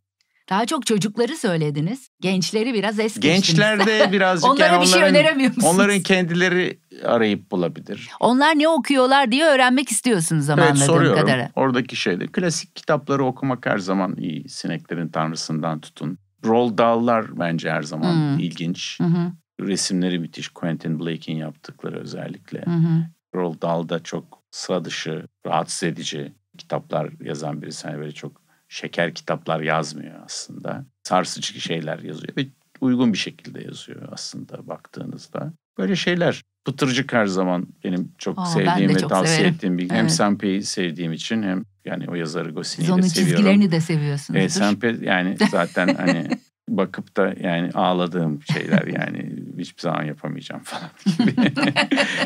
Daha çok çocukları söylediniz. Gençleri biraz es geçtiniz. Gençlerde (laughs) birazcık Onlara yani bir şey onların, öneremiyor musunuz? onların kendileri arayıp bulabilir. Onlar ne okuyorlar diye öğrenmek istiyorsunuz ama Evet anladığım soruyorum. kadarıyla. Oradaki şeyde klasik kitapları okumak her zaman iyi. Sineklerin Tanrısından tutun. Roald Dahl'lar bence her zaman Hmm. ilginç. Hı hı, Resimleri müthiş. Quentin Blake'in yaptıkları özellikle. hı hı. Roald Dahl da çok sıra dışı, rahatsız edici kitaplar yazan birisi. Hani böyle çok şeker kitaplar yazmıyor aslında. Sarsıcı şeyler yazıyor ve uygun bir şekilde yazıyor aslında baktığınızda. Böyle şeyler. Pıtırcık her zaman benim çok Aa, sevdiğim ve çok tavsiye severim. ettiğim bir. Hem Evet. Sempe'yi sevdiğim için hem yani o yazarı Goscinny'i onun de seviyorum. çizgilerini de seviyorsunuzdur. Evet, Sempe yani zaten hani (laughs) bakıp da yani ağladığım şeyler (laughs) yani hiçbir zaman yapamayacağım falan (laughs) gibi.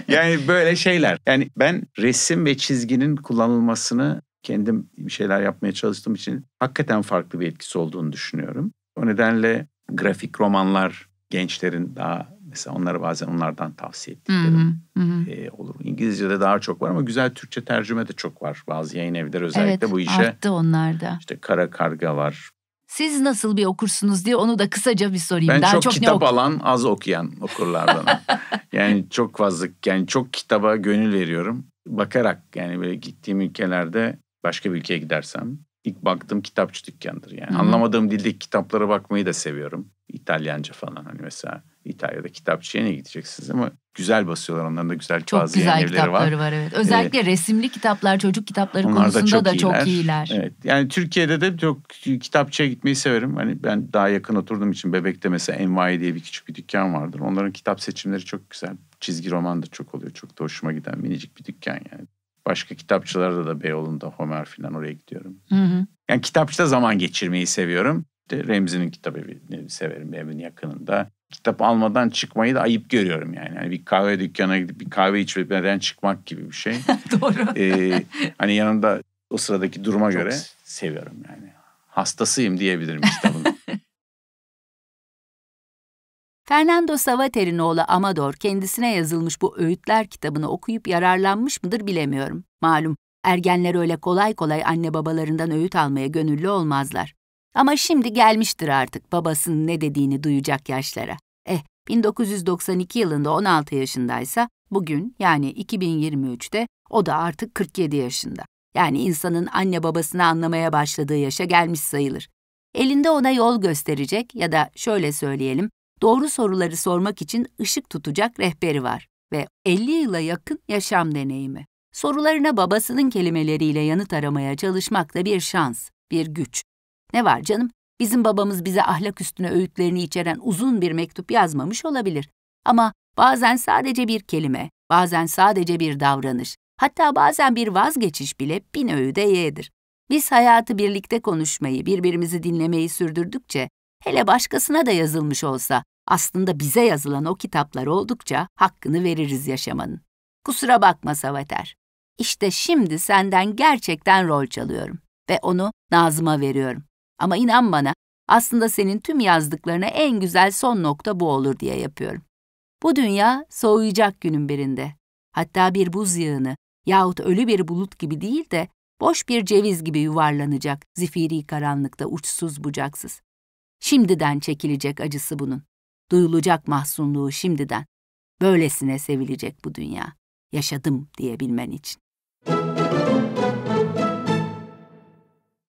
yani böyle şeyler. Yani ben resim ve çizginin kullanılmasını kendim bir şeyler yapmaya çalıştığım için hakikaten farklı bir etkisi olduğunu düşünüyorum. O nedenle grafik romanlar gençlerin daha mesela onları bazen onlardan tavsiye ettiklerim hı, hı e, olur. İngilizce'de daha çok var ama güzel Türkçe tercüme de çok var. Bazı yayın evleri özellikle evet, bu işe arttı onlar da. işte Kara Karga var, Siz nasıl bir okursunuz diye onu da kısaca bir sorayım. Ben Daha çok, çok ne kitap oku- alan, az okuyan okurlardanım. (laughs) yani çok fazla, yani çok kitaba gönül veriyorum. Bakarak yani böyle gittiğim ülkelerde başka bir ülkeye gidersem ilk baktığım kitapçı dükkandır. Yani Hı hı. anlamadığım dildeki kitaplara bakmayı da seviyorum. İtalyanca falan hani mesela İtalya'da kitapçıya ne gideceksiniz ama güzel basıyorlar. Onların da güzel Çok bazı güzel evleri var. kitapları var. evet. Özellikle resimli kitaplar, çocuk kitapları konusunda da çok iyiler. Evet. Yani Türkiye'de de çok kitapçıya gitmeyi severim. Hani ben daha yakın oturduğum için Bebek'te mesela Envai diye bir küçük bir dükkan vardır. Onların kitap seçimleri çok güzel. Çizgi roman da çok oluyor. Çok da hoşuma giden minicik bir dükkan yani. Başka kitapçılarda da Beyoğlu'nda Homer falan oraya gidiyorum. Hı hı. Yani kitapçıda zaman geçirmeyi seviyorum. İşte Remzi'nin kitabı severim evimin yakınında. Kitap almadan çıkmayı da ayıp görüyorum yani. yani bir kahve dükkanına gidip bir kahve içmeden çıkmak gibi bir şey. (laughs) Doğru. Ee, hani yanında o sıradaki duruma Çok- göre seviyorum yani. Hastasıyım diyebilirim kitabın. (laughs) Fernando Savater'in oğlu Amador kendisine yazılmış bu öğütler kitabını okuyup yararlanmış mıdır bilemiyorum. Malum ergenler öyle kolay kolay anne babalarından öğüt almaya gönüllü olmazlar. Ama şimdi gelmiştir artık babasının ne dediğini duyacak yaşlara. Eh 1992 yılında 16 yaşındaysa bugün yani 2023'te o da artık 47 yaşında. Yani insanın anne babasını anlamaya başladığı yaşa gelmiş sayılır. Elinde ona yol gösterecek ya da şöyle söyleyelim, doğru soruları sormak için ışık tutacak rehberi var ve 50 yıla yakın yaşam deneyimi. Sorularına babasının kelimeleriyle yanıt aramaya çalışmak da bir şans, bir güç. Ne var canım? Bizim babamız bize ahlak üstüne öğütlerini içeren uzun bir mektup yazmamış olabilir. Ama bazen sadece bir kelime, bazen sadece bir davranış, hatta bazen bir vazgeçiş bile bin öğüde yeğdir. Biz hayatı birlikte konuşmayı, birbirimizi dinlemeyi sürdürdükçe, hele başkasına da yazılmış olsa, aslında bize yazılan o kitaplar oldukça hakkını veririz yaşamanın. Kusura bakma Savater. İşte şimdi senden gerçekten rol çalıyorum ve onu Nazım'a veriyorum. Ama inan bana, aslında senin tüm yazdıklarına en güzel son nokta bu olur diye yapıyorum. Bu dünya soğuyacak günün birinde. Hatta bir buz yığını yahut ölü bir bulut gibi değil de boş bir ceviz gibi yuvarlanacak zifiri karanlıkta uçsuz bucaksız. Şimdiden çekilecek acısı bunun. Duyulacak mahzunluğu şimdiden. Böylesine sevilecek bu dünya. Yaşadım diyebilmen için.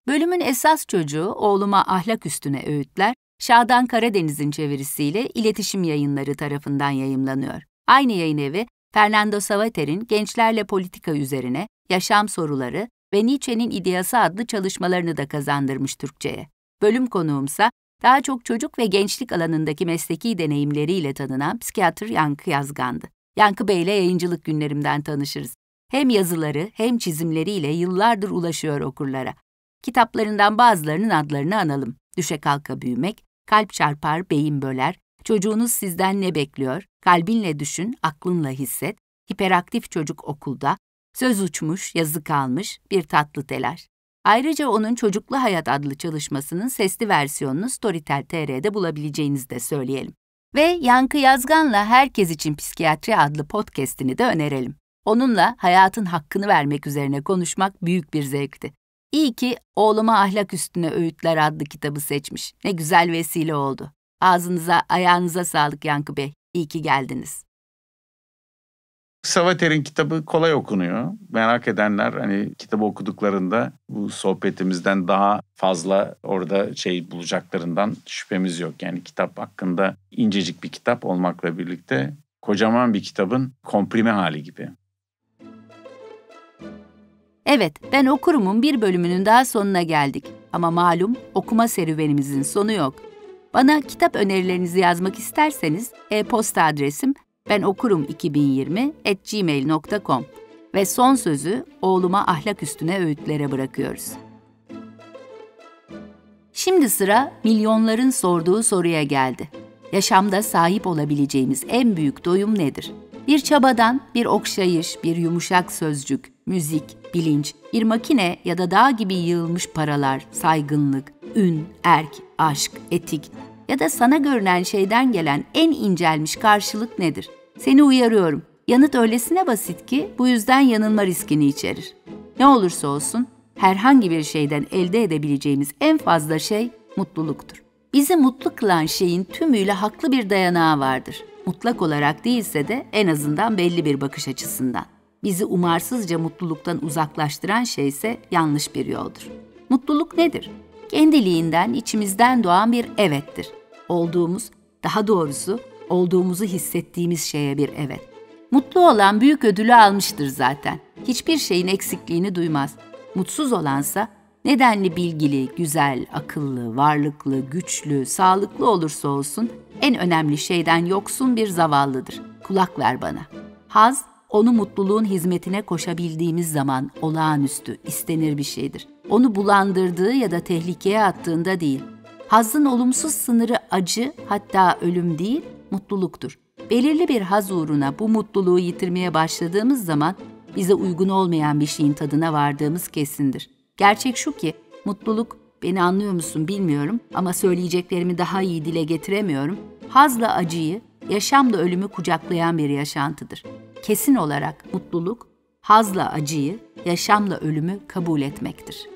Bölümün esas çocuğu oğluma ahlak üstüne öğütler, Şadan Karadeniz'in çevirisiyle iletişim yayınları tarafından yayımlanıyor. Aynı yayın evi, Fernando Savater'in gençlerle politika üzerine yaşam soruları ve Nietzsche'nin İdeası adlı çalışmalarını da kazandırmış Türkçe'ye. Bölüm konuğumsa daha çok çocuk ve gençlik alanındaki mesleki deneyimleriyle tanınan psikiyatr Yankı Yazgan'dı. Yankı Bey ile yayıncılık günlerimden tanışırız. Hem yazıları hem çizimleriyle yıllardır ulaşıyor okurlara. Kitaplarından bazılarının adlarını analım. Düşe kalka büyümek, kalp çarpar, beyin böler, çocuğunuz sizden ne bekliyor, kalbinle düşün, aklınla hisset, hiperaktif çocuk okulda, söz uçmuş, yazı kalmış, bir tatlı telaş. Ayrıca onun Çocuklu Hayat adlı çalışmasının sesli versiyonunu Storytel TR'de bulabileceğinizi de söyleyelim. Ve Yankı Yazgan'la Herkes için Psikiyatri adlı podcast'ini de önerelim. Onunla hayatın hakkını vermek üzerine konuşmak büyük bir zevkti. İyi ki Oğluma Ahlak Üstüne Öğütler adlı kitabı seçmiş. Ne güzel vesile oldu. Ağzınıza, ayağınıza sağlık Yankı Bey. İyi ki geldiniz. Savater'in kitabı kolay okunuyor. Merak edenler hani kitabı okuduklarında bu sohbetimizden daha fazla orada şey bulacaklarından şüphemiz yok. Yani kitap hakkında incecik bir kitap olmakla birlikte kocaman bir kitabın komprime hali gibi. Evet, ben okurumun bir bölümünün daha sonuna geldik. Ama malum okuma serüvenimizin sonu yok. Bana kitap önerilerinizi yazmak isterseniz e-posta adresim ben okurum 2020 at gmail.com ve son sözü oğluma ahlak üstüne öğütlere bırakıyoruz. Şimdi sıra milyonların sorduğu soruya geldi. Yaşamda sahip olabileceğimiz en büyük doyum nedir? Bir çabadan, bir okşayış, bir yumuşak sözcük, müzik, bilinç, bir makine ya da dağ gibi yığılmış paralar, saygınlık, ün, erk, aşk, etik ya da sana görünen şeyden gelen en incelmiş karşılık nedir? Seni uyarıyorum. Yanıt öylesine basit ki bu yüzden yanılma riskini içerir. Ne olursa olsun herhangi bir şeyden elde edebileceğimiz en fazla şey mutluluktur. Bizi mutlu kılan şeyin tümüyle haklı bir dayanağı vardır. Mutlak olarak değilse de en azından belli bir bakış açısından. Bizi umarsızca mutluluktan uzaklaştıran şey ise yanlış bir yoldur. Mutluluk nedir? Kendiliğinden içimizden doğan bir evettir. Olduğumuz, daha doğrusu olduğumuzu hissettiğimiz şeye bir evet. Mutlu olan büyük ödülü almıştır zaten. Hiçbir şeyin eksikliğini duymaz. Mutsuz olansa nedenli bilgili, güzel, akıllı, varlıklı, güçlü, sağlıklı olursa olsun en önemli şeyden yoksun bir zavallıdır. Kulak ver bana. Haz, onu mutluluğun hizmetine koşabildiğimiz zaman olağanüstü, istenir bir şeydir. Onu bulandırdığı ya da tehlikeye attığında değil. Hazın olumsuz sınırı acı, hatta ölüm değil, mutluluktur. Belirli bir haz uğruna bu mutluluğu yitirmeye başladığımız zaman bize uygun olmayan bir şeyin tadına vardığımız kesindir. Gerçek şu ki mutluluk beni anlıyor musun bilmiyorum ama söyleyeceklerimi daha iyi dile getiremiyorum. Hazla acıyı, yaşamla ölümü kucaklayan bir yaşantıdır. Kesin olarak mutluluk hazla acıyı, yaşamla ölümü kabul etmektir.''